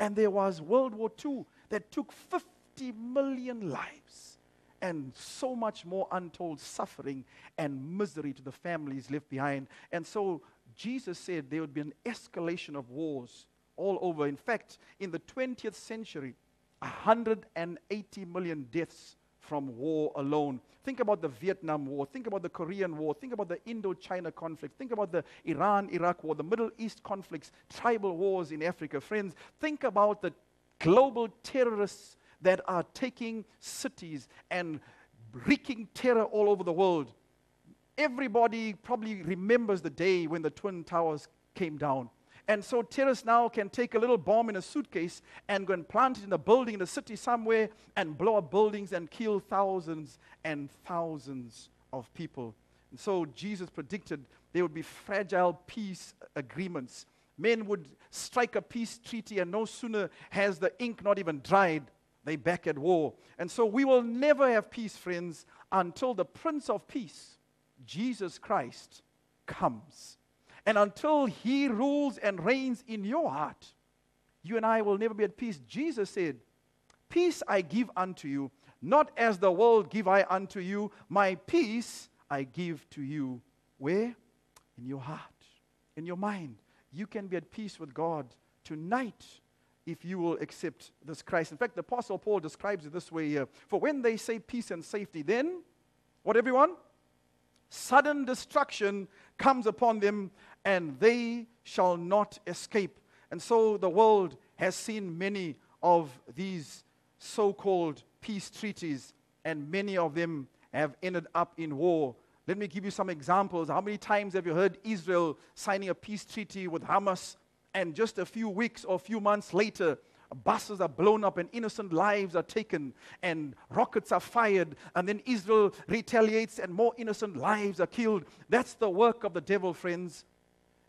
and there was World War II that took 50 million lives. and so much more untold suffering and misery to the families left behind. And so Jesus said there would be an escalation of wars all over. In fact, in the 20th century, 180 million deaths from war alone. Think about the Vietnam War. Think about the Korean War. Think about the Indochina conflict. Think about the Iran Iraq War, the Middle East conflicts, tribal wars in Africa. Friends, think about the global terrorists that are taking cities and wreaking terror all over the world. Everybody probably remembers the day when the Twin Towers came down. And so terrorists now can take a little bomb in a suitcase and go and plant it in a building in a city somewhere and blow up buildings and kill thousands and thousands of people. And so Jesus predicted there would be fragile peace agreements. Men would strike a peace treaty, and no sooner has the ink not even dried, they back at war. And so we will never have peace, friends, until the Prince of Peace, Jesus Christ, comes. And until he rules and reigns in your heart, you and I will never be at peace. Jesus said, Peace I give unto you, not as the world give I unto you. My peace I give to you. Where? In your heart, in your mind. You can be at peace with God tonight if you will accept this Christ. In fact, the Apostle Paul describes it this way here For when they say peace and safety, then, what everyone? Sudden destruction comes upon them and they shall not escape. And so the world has seen many of these so called peace treaties, and many of them have ended up in war. Let me give you some examples. How many times have you heard Israel signing a peace treaty with Hamas, and just a few weeks or a few months later, buses are blown up and innocent lives are taken and rockets are fired and then Israel retaliates and more innocent lives are killed. That's the work of the devil, friends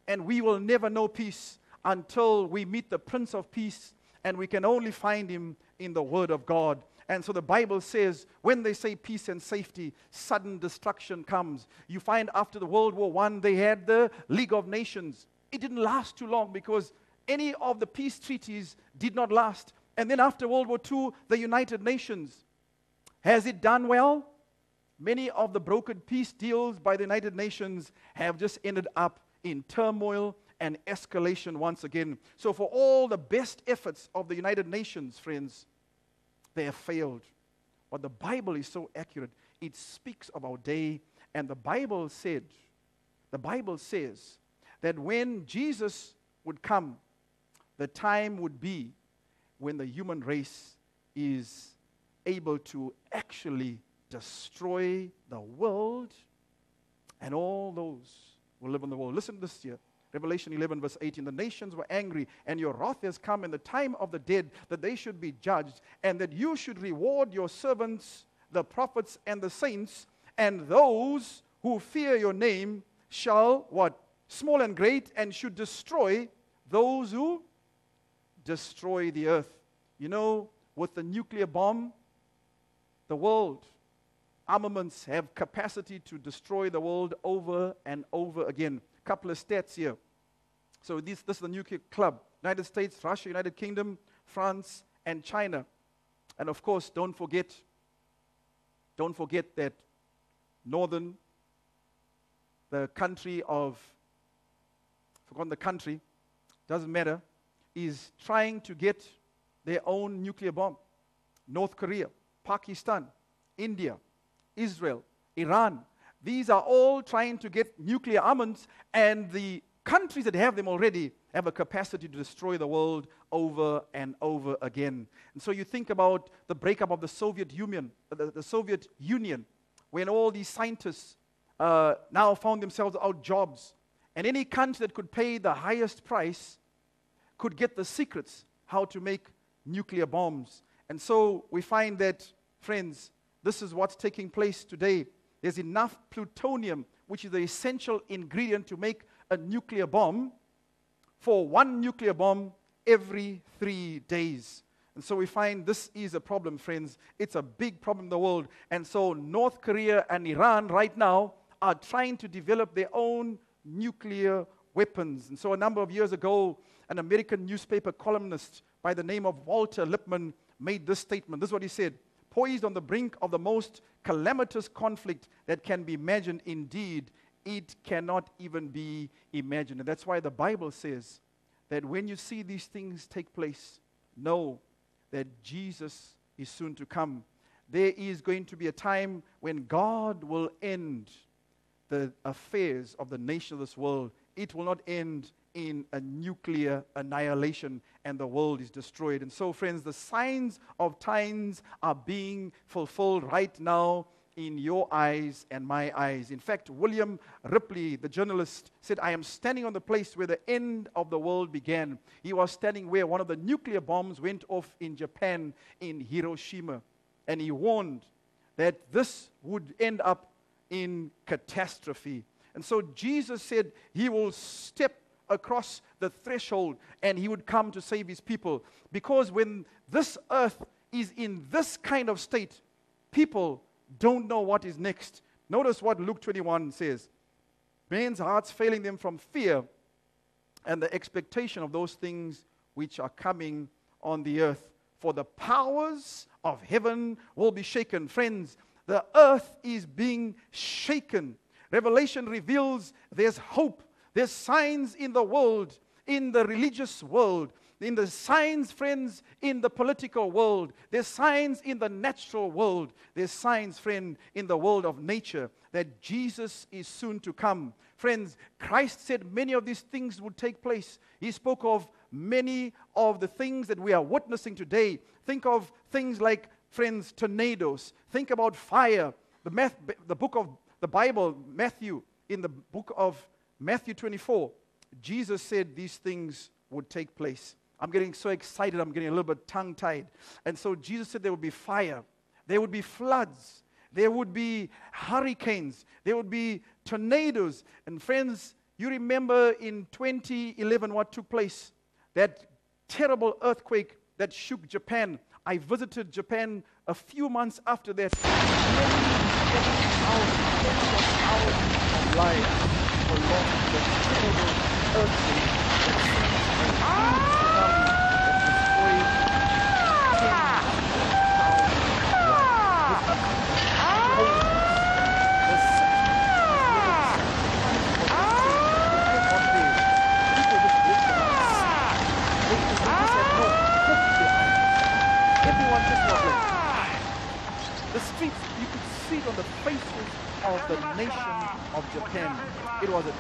and we will never know peace until we meet the Prince of Peace, and we can only find him in the Word of God. And so the Bible says when they say peace and safety, sudden destruction comes. You find after the World War I, they had the League of Nations. It didn't last too long because any of the peace treaties did not last. And then after World War II, the United Nations. Has it done well? Many of the broken peace deals by the United Nations have just ended up in turmoil and escalation once again. So, for all the best efforts of the United Nations, friends, they have failed. But the Bible is so accurate. It speaks of our day, and the Bible said, the Bible says that when Jesus would come, the time would be when the human race is able to actually destroy the world and all those will live in the world. Listen to this here. Revelation 11, verse 18. The nations were angry, and your wrath has come in the time of the dead, that they should be judged, and that you should reward your servants, the prophets and the saints, and those who fear your name shall, what? Small and great, and should destroy those who destroy the earth. You know, with the nuclear bomb, the world armaments have capacity to destroy the world over and over again. Couple of stats here. So this, this is the nuclear club. United States, Russia, United Kingdom, France, and China. And of course, don't forget, don't forget that northern, the country of, forgotten the country, doesn't matter, is trying to get their own nuclear bomb. North Korea, Pakistan, India, Israel, Iran. These are all trying to get nuclear armaments, and the countries that have them already have a capacity to destroy the world over and over again. And so you think about the breakup of the Soviet Union, the, the Soviet Union, when all these scientists uh, now found themselves out jobs, and any country that could pay the highest price could get the secrets how to make nuclear bombs. And so we find that, friends, this is what's taking place today. There's enough plutonium, which is the essential ingredient to make a nuclear bomb, for one nuclear bomb every three days. And so we find this is a problem, friends. It's a big problem in the world. And so North Korea and Iran right now are trying to develop their own nuclear weapons. And so a number of years ago, an American newspaper columnist by the name of Walter Lippmann made this statement. This is what he said poised on the brink of the most calamitous conflict that can be imagined. Indeed, it cannot even be imagined. And that's why the Bible says that when you see these things take place, know that Jesus is soon to come. There is going to be a time when God will end the affairs of the nation of this world. It will not end in a nuclear annihilation and the world is destroyed. And so, friends, the signs of times are being fulfilled right now in your eyes and my eyes. In fact, William Ripley, the journalist, said, I am standing on the place where the end of the world began. He was standing where one of the nuclear bombs went off in Japan, in Hiroshima. And he warned that this would end up in catastrophe. And so Jesus said he will step across the threshold and he would come to save his people. Because when this earth is in this kind of state, people don't know what is next. Notice what Luke 21 says men's hearts failing them from fear and the expectation of those things which are coming on the earth. For the powers of heaven will be shaken. Friends, the earth is being shaken. Revelation reveals there's hope, there's signs in the world, in the religious world, in the signs, friends, in the political world. There's signs in the natural world. There's signs, friend, in the world of nature that Jesus is soon to come. Friends, Christ said many of these things would take place. He spoke of many of the things that we are witnessing today. Think of things like, friends, tornadoes. Think about fire. The, math, the book of the Bible, Matthew, in the book of Matthew 24, Jesus said these things would take place. I'm getting so excited, I'm getting a little bit tongue tied. And so Jesus said there would be fire, there would be floods, there would be hurricanes, there would be tornadoes. And friends, you remember in 2011 what took place? That terrible earthquake that shook Japan. I visited Japan a few months after that. Many, many of were lost in terrible earthquake that seemed on the faces of the nation of Japan. It was a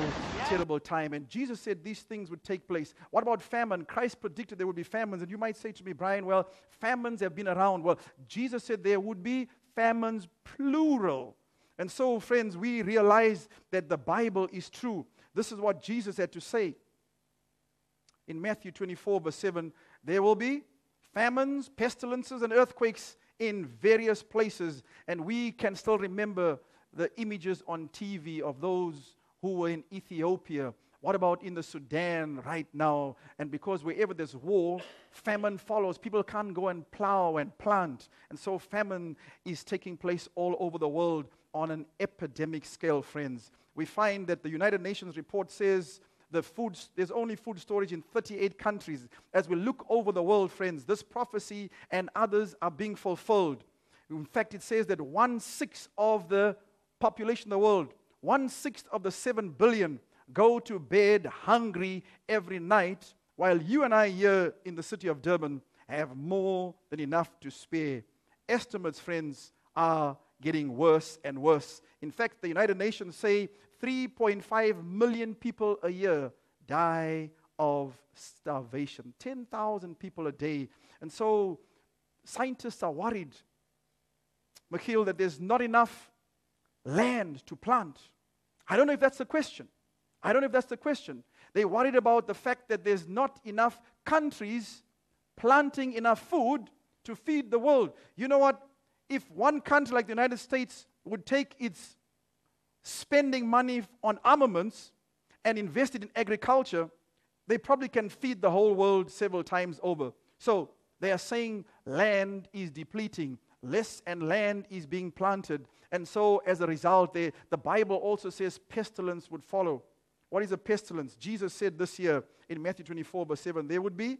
terrible, terrible time. And Jesus said these things would take place. What about famine? Christ predicted there would be famines. And you might say to me, Brian, well, famines have been around. Well, Jesus said there would be famines, plural. And so, friends, we realize that the Bible is true. This is what Jesus had to say. In Matthew 24, verse 7, there will be famines, pestilences, and earthquakes in various places. And we can still remember the images on TV of those who were in Ethiopia. What about in the Sudan right now? And because wherever there's war, famine follows. People can't go and plow and plant. And so famine is taking place all over the world on an epidemic scale, friends. We find that the United Nations report says the food, there's only food storage in 38 countries. As we look over the world, friends, this prophecy and others are being fulfilled. In fact, it says that one sixth of the population of the world, one sixth of the seven billion, go to bed hungry every night, while you and I here in the city of Durban have more than enough to spare. Estimates, friends, are getting worse and worse. In fact, the United Nations say 3.5 million people a year die of starvation. 10,000 people a day. And so scientists are worried, Michiel, that there's not enough land to plant. I don't know if that's the question. I don't know if that's the question. They're worried about the fact that there's not enough countries planting enough food to feed the world. You know what? If one country like the United States would take its spending money on armaments and invest it in agriculture, they probably can feed the whole world several times over. So they are saying land is depleting, less and land is being planted. And so as a result, the Bible also says pestilence would follow. What is a pestilence? Jesus said this year in Matthew 24, verse 7 there would be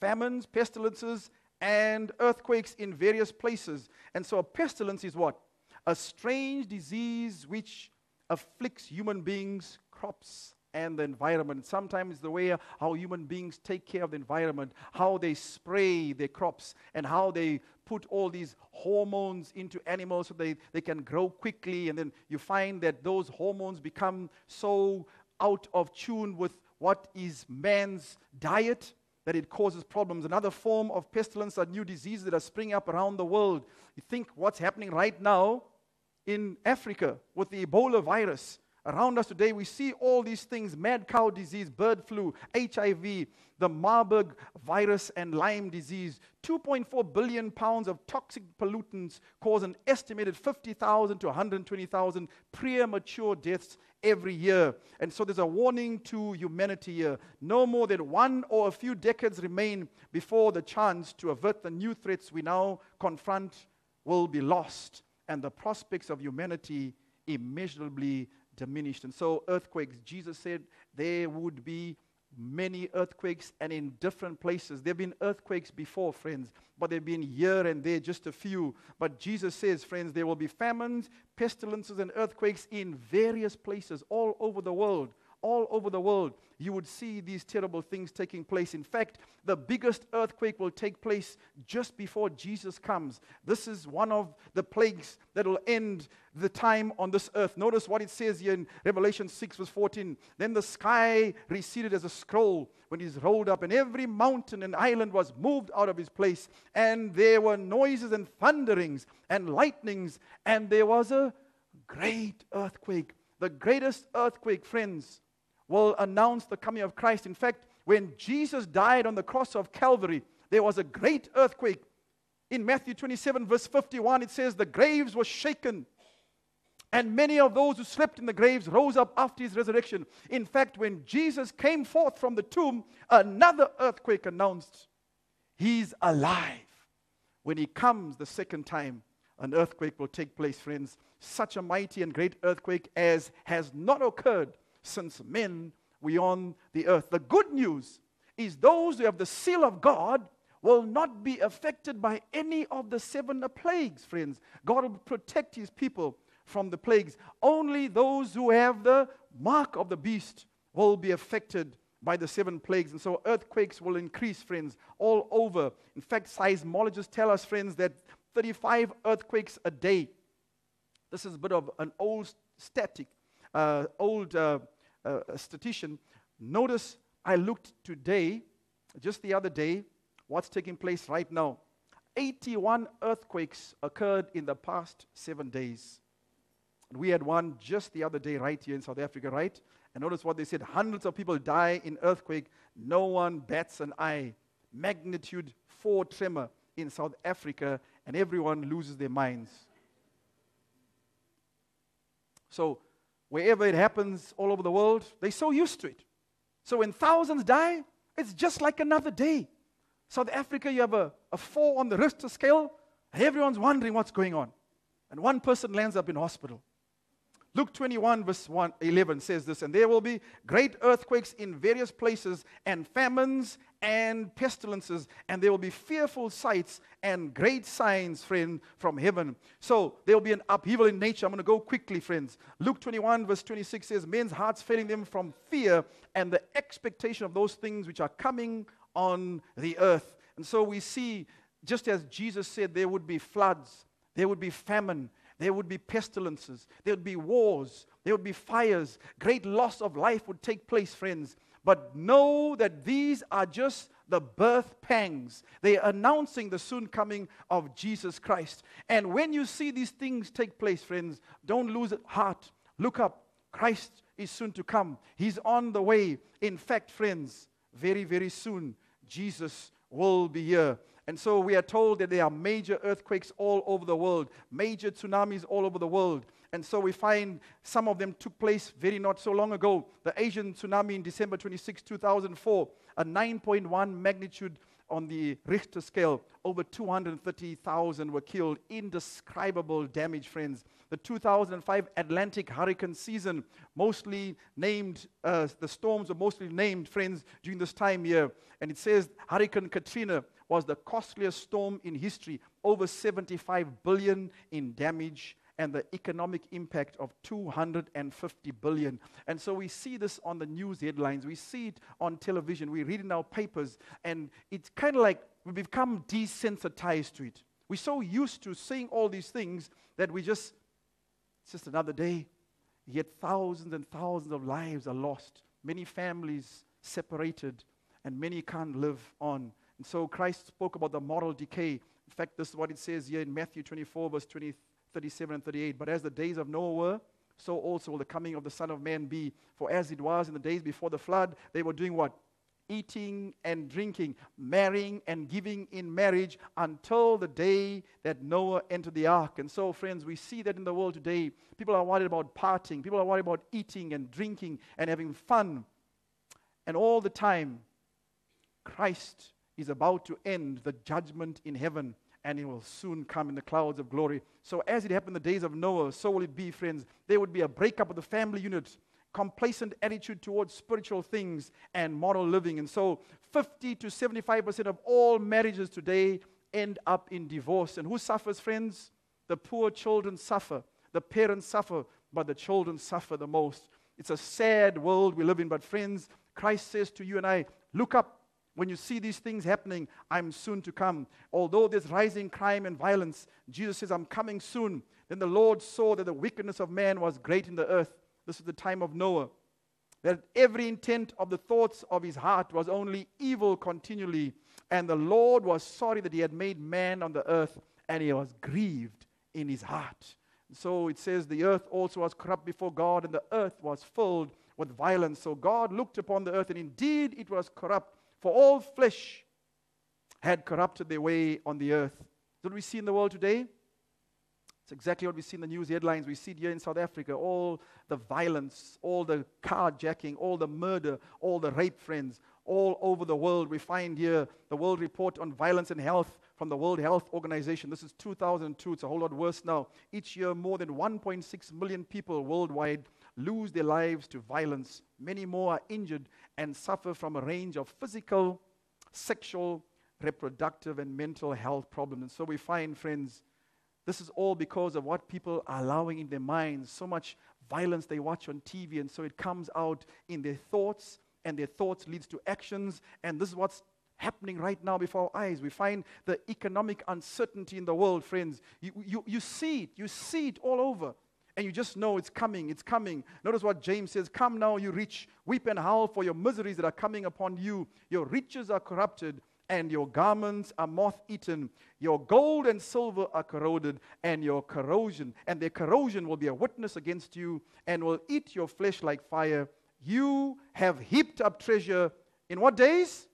famines, pestilences, and earthquakes in various places. And so a pestilence is what? A strange disease which afflicts human beings, crops, and the environment. Sometimes the way how human beings take care of the environment, how they spray their crops, and how they put all these hormones into animals so they, they can grow quickly. And then you find that those hormones become so out of tune with what is man's diet that it causes problems. Another form of pestilence are new diseases that are springing up around the world. You think what's happening right now in Africa with the Ebola virus. Around us today, we see all these things mad cow disease, bird flu, HIV, the Marburg virus, and Lyme disease. 2.4 billion pounds of toxic pollutants cause an estimated 50,000 to 120,000 premature deaths every year. And so there's a warning to humanity here. No more than one or a few decades remain before the chance to avert the new threats we now confront will be lost, and the prospects of humanity immeasurably diminished. And so, earthquakes, Jesus said there would be many earthquakes and in different places. There have been earthquakes before, friends, but there have been here and there just a few. But Jesus says, friends, there will be famines, pestilences, and earthquakes in various places all over the world all over the world, you would see these terrible things taking place. In fact, the biggest earthquake will take place just before Jesus comes. This is one of the plagues that will end the time on this earth. Notice what it says here in Revelation 6, verse 14. Then the sky receded as a scroll when it is rolled up, and every mountain and island was moved out of his place. And there were noises and thunderings and lightnings, and there was a great earthquake. The greatest earthquake, friends, will announce the coming of Christ. In fact, when Jesus died on the cross of Calvary, there was a great earthquake. In Matthew 27, verse 51, it says, The graves were shaken, and many of those who slept in the graves rose up after his resurrection. In fact, when Jesus came forth from the tomb, another earthquake announced, He's alive. When he comes the second time, an earthquake will take place, friends. Such a mighty and great earthquake as has not occurred since men we on the earth. The good news is those who have the seal of God will not be affected by any of the seven plagues, friends. God will protect his people from the plagues. Only those who have the mark of the beast will be affected by the seven plagues. And so earthquakes will increase, friends, all over. In fact, seismologists tell us, friends, that 35 earthquakes a day. This is a bit of an old static, uh, old uh, a statistician. Notice I looked today, just the other day, what's taking place right now. 81 earthquakes occurred in the past seven days. We had one just the other day, right here in South Africa, right? And notice what they said hundreds of people die in earthquake. No one bats an eye. Magnitude 4 tremor in South Africa, and everyone loses their minds. So, wherever it happens all over the world, they're so used to it. So when thousands die, it's just like another day. South Africa, you have a, a four on the Richter scale, and everyone's wondering what's going on. And one person lands up in hospital. Luke 21, verse 1, 11 says this, and there will be great earthquakes in various places, and famines and pestilences, and there will be fearful sights and great signs, friend, from heaven. So there will be an upheaval in nature. I'm going to go quickly, friends. Luke 21, verse 26 says, Men's hearts failing them from fear and the expectation of those things which are coming on the earth. And so we see, just as Jesus said, there would be floods, there would be famine, there would be pestilences, there would be wars, there would be fires, great loss of life would take place, friends. But know that these are just the birth pangs. They are announcing the soon coming of Jesus Christ. And when you see these things take place, friends, don't lose heart. Look up. Christ is soon to come. He's on the way. In fact, friends, very, very soon, Jesus will be here. And so we are told that there are major earthquakes all over the world, major tsunamis all over the world. And so we find some of them took place very not so long ago. The Asian tsunami in December 26, 2004, a 9.1 magnitude on the Richter scale. Over 230,000 were killed. Indescribable damage, friends. The 2005 Atlantic hurricane season, mostly named, uh, the storms were mostly named, friends, during this time here. And it says Hurricane Katrina was the costliest storm in history, over 75 billion in damage and the economic impact of 250 billion. And so we see this on the news headlines, we see it on television, we read in our papers, and it's kind of like we become desensitized to it. We're so used to seeing all these things that we just, it's just another day. Yet thousands and thousands of lives are lost, many families separated, and many can't live on. And so Christ spoke about the moral decay. In fact, this is what it says here in Matthew 24, verse 20, 37 and 38. But as the days of Noah were, so also will the coming of the Son of Man be. For as it was in the days before the flood, they were doing what? Eating and drinking, marrying and giving in marriage until the day that Noah entered the ark. And so, friends, we see that in the world today. People are worried about partying, people are worried about eating and drinking and having fun. And all the time, Christ is about to end the judgment in heaven and it will soon come in the clouds of glory. So, as it happened in the days of Noah, so will it be, friends. There would be a breakup of the family unit, complacent attitude towards spiritual things and moral living. And so, 50 to 75% of all marriages today end up in divorce. And who suffers, friends? The poor children suffer, the parents suffer, but the children suffer the most. It's a sad world we live in, but friends, Christ says to you and I, look up when you see these things happening, I'm soon to come. Although there's rising crime and violence, Jesus says, I'm coming soon. Then the Lord saw that the wickedness of man was great in the earth. This is the time of Noah. That every intent of the thoughts of his heart was only evil continually. And the Lord was sorry that he had made man on the earth, and he was grieved in his heart. So it says, the earth also was corrupt before God, and the earth was filled with violence. So God looked upon the earth, and indeed it was corrupt for all flesh had corrupted their way on the earth. What we see in the world today? It's exactly what we see in the news headlines. We see it here in South Africa all the violence, all the carjacking, all the murder, all the rape, friends, all over the world. We find here the World Report on Violence and Health from the World Health Organization. This is 2002. It's a whole lot worse now. Each year, more than 1.6 million people worldwide lose their lives to violence. Many more are injured and suffer from a range of physical, sexual, reproductive, and mental health problems. And so we find, friends, this is all because of what people are allowing in their minds. So much violence they watch on TV, and so it comes out in their thoughts, and their thoughts leads to actions. And this is what's happening right now before our eyes. We find the economic uncertainty in the world, friends. You, you, you see it, you see it all over and you just know it's coming, it's coming. Notice what James says Come now, you rich, weep and howl for your miseries that are coming upon you. Your riches are corrupted, and your garments are moth eaten. Your gold and silver are corroded, and your corrosion, and their corrosion will be a witness against you, and will eat your flesh like fire. You have heaped up treasure in what days?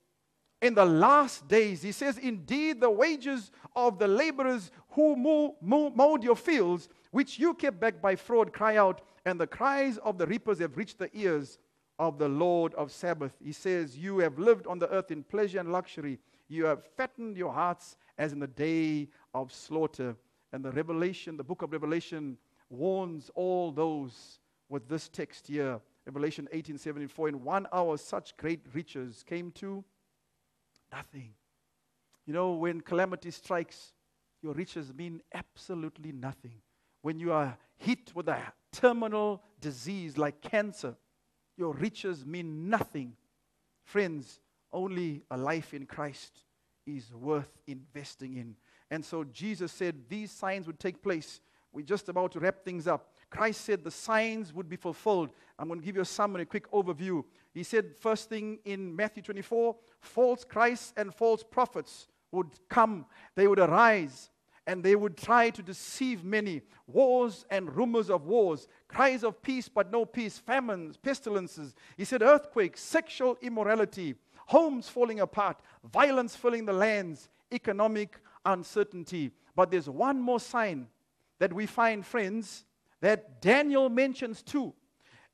In the last days. He says, Indeed, the wages of the laborers who mow mowed your fields which you kept back by fraud, cry out, and the cries of the reapers have reached the ears of the Lord of Sabaoth. He says, You have lived on the earth in pleasure and luxury. You have fattened your hearts as in the day of slaughter. And the Revelation, the book of Revelation, warns all those with this text here. Revelation 18:74. In one hour, such great riches came to nothing. You know, when calamity strikes, your riches mean absolutely nothing when you are hit with a terminal disease like cancer, your riches mean nothing. Friends, only a life in Christ is worth investing in. And so Jesus said these signs would take place. We're just about to wrap things up. Christ said the signs would be fulfilled. I'm going to give you a summary, a quick overview. He said, first thing in Matthew 24, false Christs and false prophets would come, they would arise and they would try to deceive many. Wars and rumors of wars, cries of peace but no peace, famines, pestilences. He said earthquakes, sexual immorality, homes falling apart, violence filling the lands, economic uncertainty. But there's one more sign that we find, friends, that Daniel mentions too.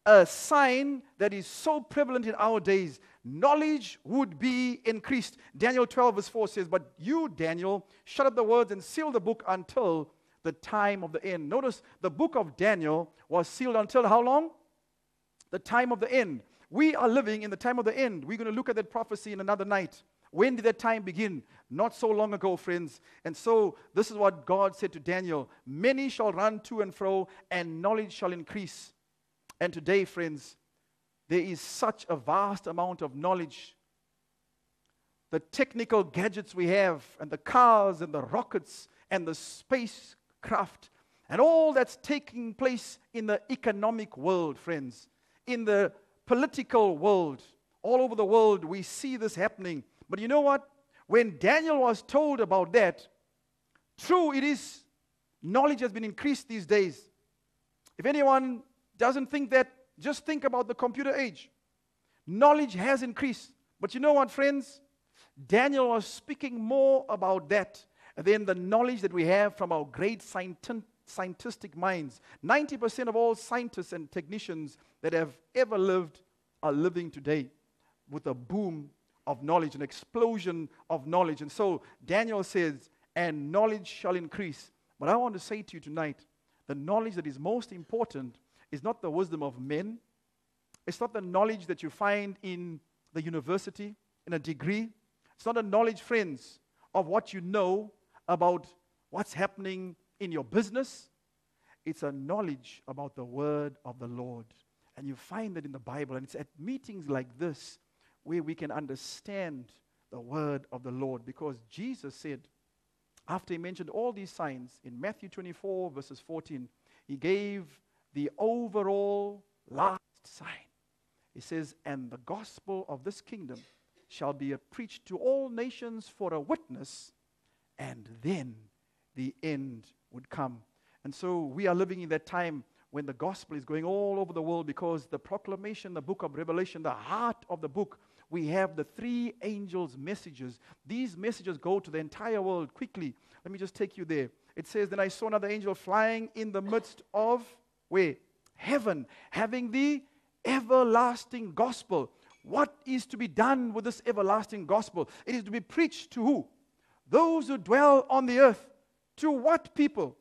a sign that is so prevalent in our days, knowledge would be increased. Daniel 12, verse 4 says, But you, Daniel, shut up the words and seal the book until the time of the end. Notice the book of Daniel was sealed until how long? The time of the end. We are living in the time of the end. We're going to look at that prophecy in another night. When did that time begin? Not so long ago, friends. And so, this is what God said to Daniel Many shall run to and fro, and knowledge shall increase. And today, friends, there is such a vast amount of knowledge. The technical gadgets we have, and the cars, and the rockets, and the spacecraft, and all that's taking place in the economic world, friends, in the political world, all over the world, we see this happening. But you know what? When Daniel was told about that, true, it is, knowledge has been increased these days. If anyone doesn't think that, just think about the computer age. Knowledge has increased. But you know what, friends? Daniel was speaking more about that than the knowledge that we have from our great scientific minds. 90% of all scientists and technicians that have ever lived are living today with a boom of knowledge, an explosion of knowledge. And so Daniel says, and knowledge shall increase. But I want to say to you tonight the knowledge that is most important is not the wisdom of men, it's not the knowledge that you find in the university, in a degree. It's not a knowledge, friends, of what you know about what's happening in your business. It's a knowledge about the word of the Lord. And you find that in the Bible. And it's at meetings like this where we can understand the word of the Lord. Because Jesus said, after he mentioned all these signs in Matthew 24, verses 14, he gave the overall last sign. He says, And the gospel of this kingdom shall be preached to all nations for a witness, and then the end would come. And so we are living in that time when the gospel is going all over the world because the proclamation, the book of Revelation, the heart of the book, we have the three angels' messages. These messages go to the entire world quickly. Let me just take you there. It says, Then I saw another angel flying in the midst of where? Heaven, having the everlasting gospel. What is to be done with this everlasting gospel? It is to be preached to who? Those who dwell on the earth. To what people?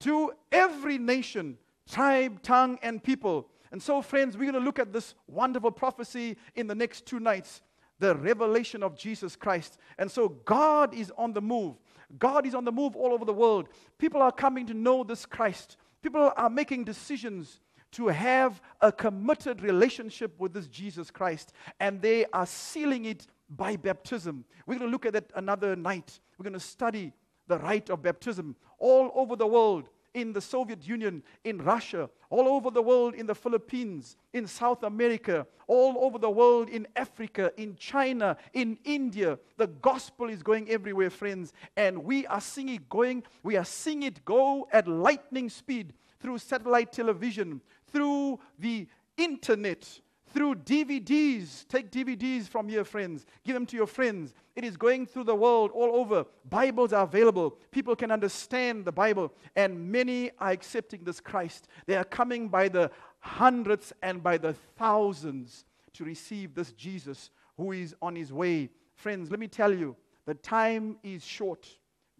To every nation tribe, tongue, and people. And so, friends, we're going to look at this wonderful prophecy in the next two nights the revelation of Jesus Christ. And so, God is on the move. God is on the move all over the world. People are coming to know this Christ. People are making decisions to have a committed relationship with this Jesus Christ, and they are sealing it by baptism. We're going to look at that another night. We're going to study the rite of baptism all over the world in the Soviet Union, in Russia, all over the world, in the Philippines, in South America, all over the world, in Africa, in China, in India. The gospel is going everywhere, friends. And we are seeing it going, we are seeing it go at lightning speed through satellite television, through the internet, through DVDs. Take DVDs from your friends, give them to your friends. It is going through the world all over. Bibles are available. People can understand the Bible, and many are accepting this Christ. They are coming by the hundreds and by the thousands to receive this Jesus who is on his way. Friends, let me tell you, the time is short.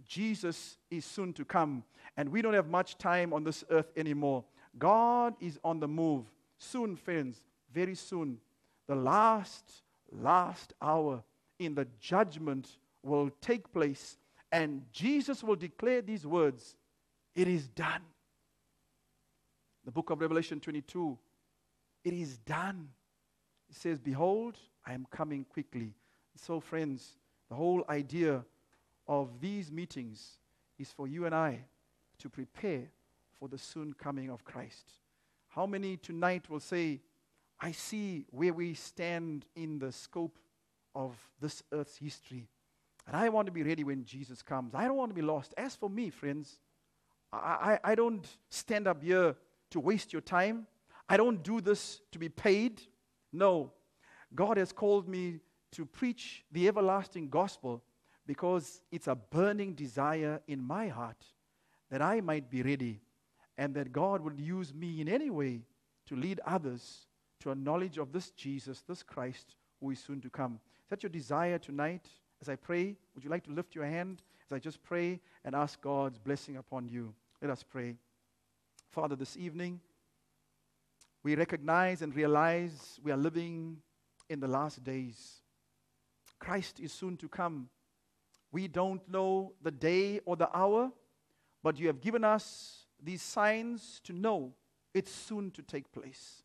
Jesus is soon to come, and we don't have much time on this earth anymore. God is on the move. Soon, friends, very soon, the last, last hour in the judgment will take place, and Jesus will declare these words It is done. The book of Revelation 22, it is done. It says, Behold, I am coming quickly. So, friends, the whole idea of these meetings is for you and I to prepare for the soon coming of Christ. How many tonight will say, I see where we stand in the scope of this earth's history. And I want to be ready when Jesus comes. I don't want to be lost. As for me, friends, I, I, I don't stand up here to waste your time. I don't do this to be paid. No. God has called me to preach the everlasting gospel because it's a burning desire in my heart that I might be ready and that God would use me in any way to lead others to a knowledge of this Jesus, this Christ who is soon to come. Is that your desire tonight? As I pray, would you like to lift your hand as I just pray and ask God's blessing upon you? Let us pray. Father, this evening, we recognize and realize we are living in the last days. Christ is soon to come. We don't know the day or the hour, but you have given us these signs to know it's soon to take place.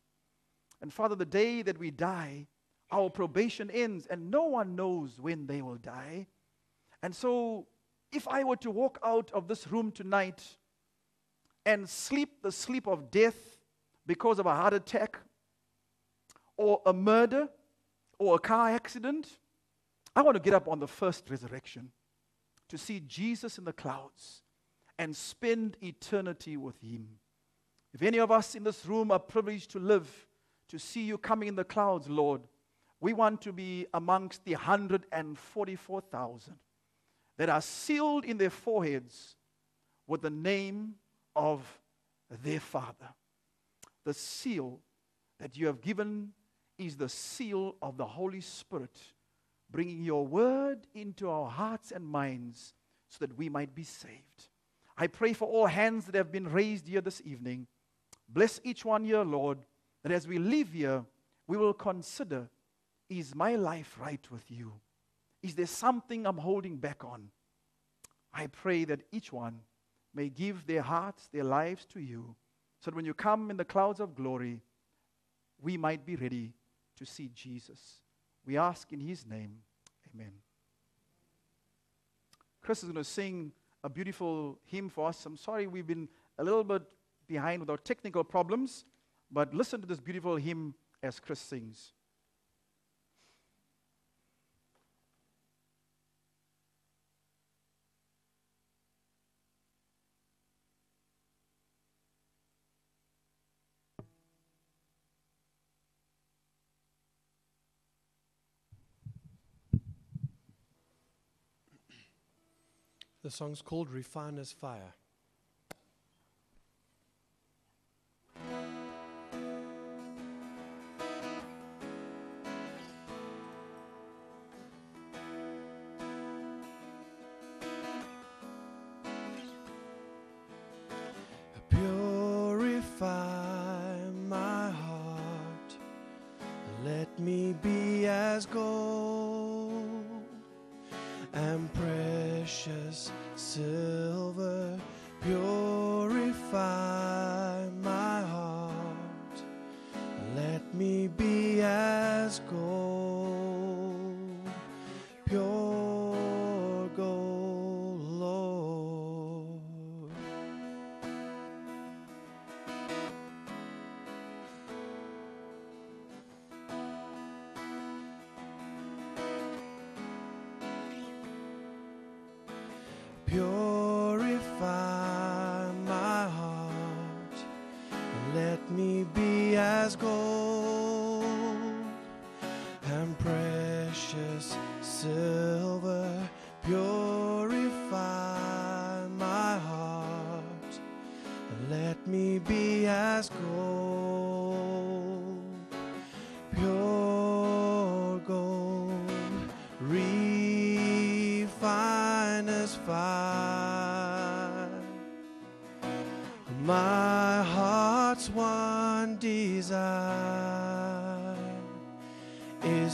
And Father, the day that we die, our probation ends, and no one knows when they will die. And so, if I were to walk out of this room tonight and sleep the sleep of death because of a heart attack or a murder or a car accident, I want to get up on the first resurrection to see Jesus in the clouds and spend eternity with Him. If any of us in this room are privileged to live to see you coming in the clouds, Lord, we want to be amongst the 144,000 that are sealed in their foreheads with the name of their Father. The seal that you have given is the seal of the Holy Spirit, bringing your word into our hearts and minds so that we might be saved. I pray for all hands that have been raised here this evening. Bless each one here, Lord, that as we live here, we will consider is my life right with you? Is there something I'm holding back on? I pray that each one may give their hearts, their lives to you, so that when you come in the clouds of glory, we might be ready to see Jesus. We ask in his name, amen. Chris is going to sing a beautiful hymn for us. I'm sorry we've been a little bit behind with our technical problems, but listen to this beautiful hymn as Chris sings. The song's called Refiner's Fire.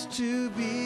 To be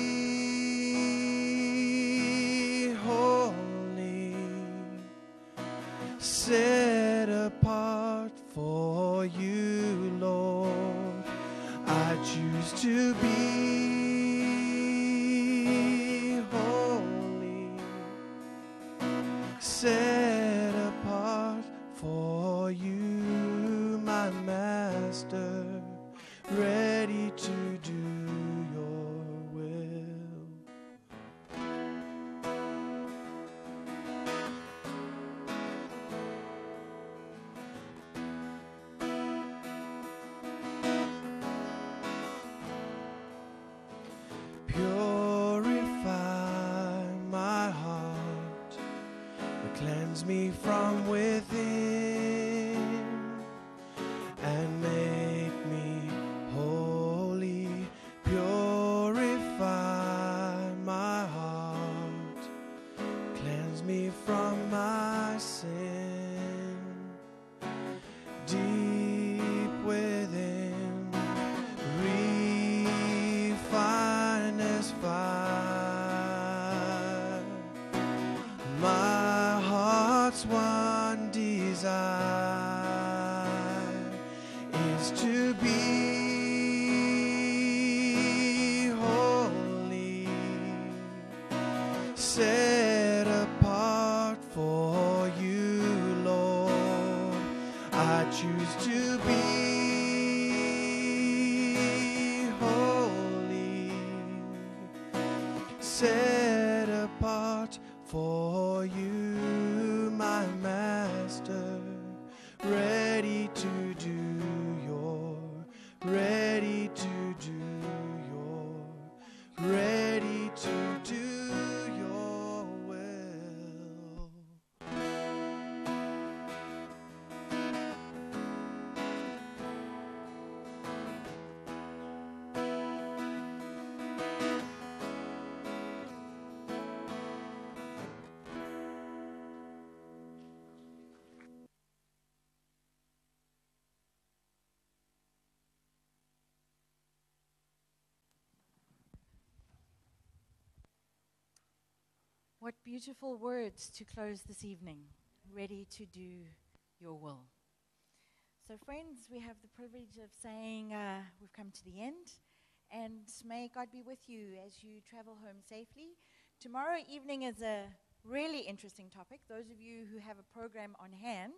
What beautiful words to close this evening. Ready to do your will. So, friends, we have the privilege of saying uh, we've come to the end, and may God be with you as you travel home safely. Tomorrow evening is a really interesting topic. Those of you who have a program on hand,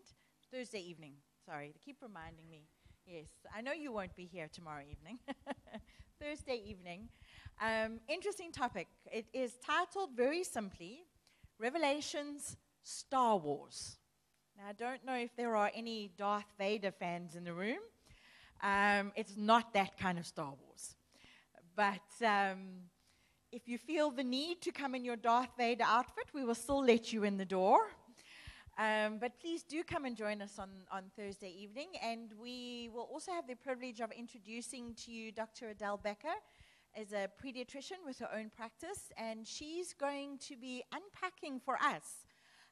Thursday evening, sorry, they keep reminding me. Yes, I know you won't be here tomorrow evening. [laughs] Thursday evening. Um, interesting topic. It is titled very simply Revelations Star Wars. Now, I don't know if there are any Darth Vader fans in the room. Um, it's not that kind of Star Wars. But um, if you feel the need to come in your Darth Vader outfit, we will still let you in the door. Um, but please do come and join us on, on Thursday evening. And we will also have the privilege of introducing to you Dr. Adele Becker is a pediatrician with her own practice, and she's going to be unpacking for us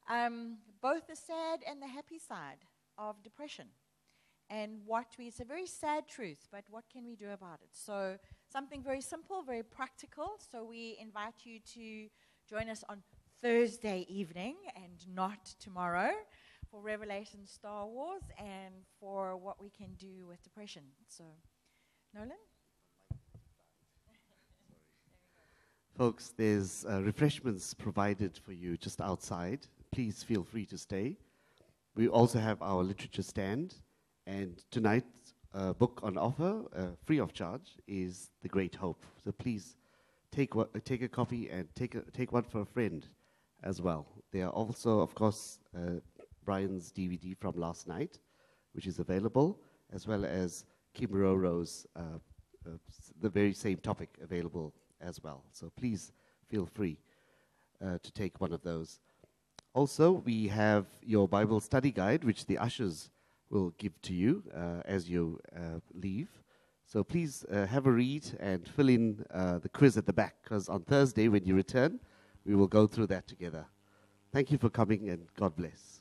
um, both the sad and the happy side of depression. And what we, it's a very sad truth, but what can we do about it? So, something very simple, very practical. So, we invite you to join us on Thursday evening and not tomorrow for Revelation Star Wars and for what we can do with depression. So, Nolan? Folks, there's uh, refreshments provided for you just outside. Please feel free to stay. We also have our literature stand, and tonight's uh, book on offer, uh, free of charge, is The Great Hope. So please take, take a copy and take, a, take one for a friend as well. There are also, of course, uh, Brian's DVD from last night, which is available, as well as Kim Roro's, uh, uh, the very same topic available as well. So please feel free uh, to take one of those. Also, we have your Bible study guide, which the ushers will give to you uh, as you uh, leave. So please uh, have a read and fill in uh, the quiz at the back, because on Thursday, when you return, we will go through that together. Thank you for coming, and God bless.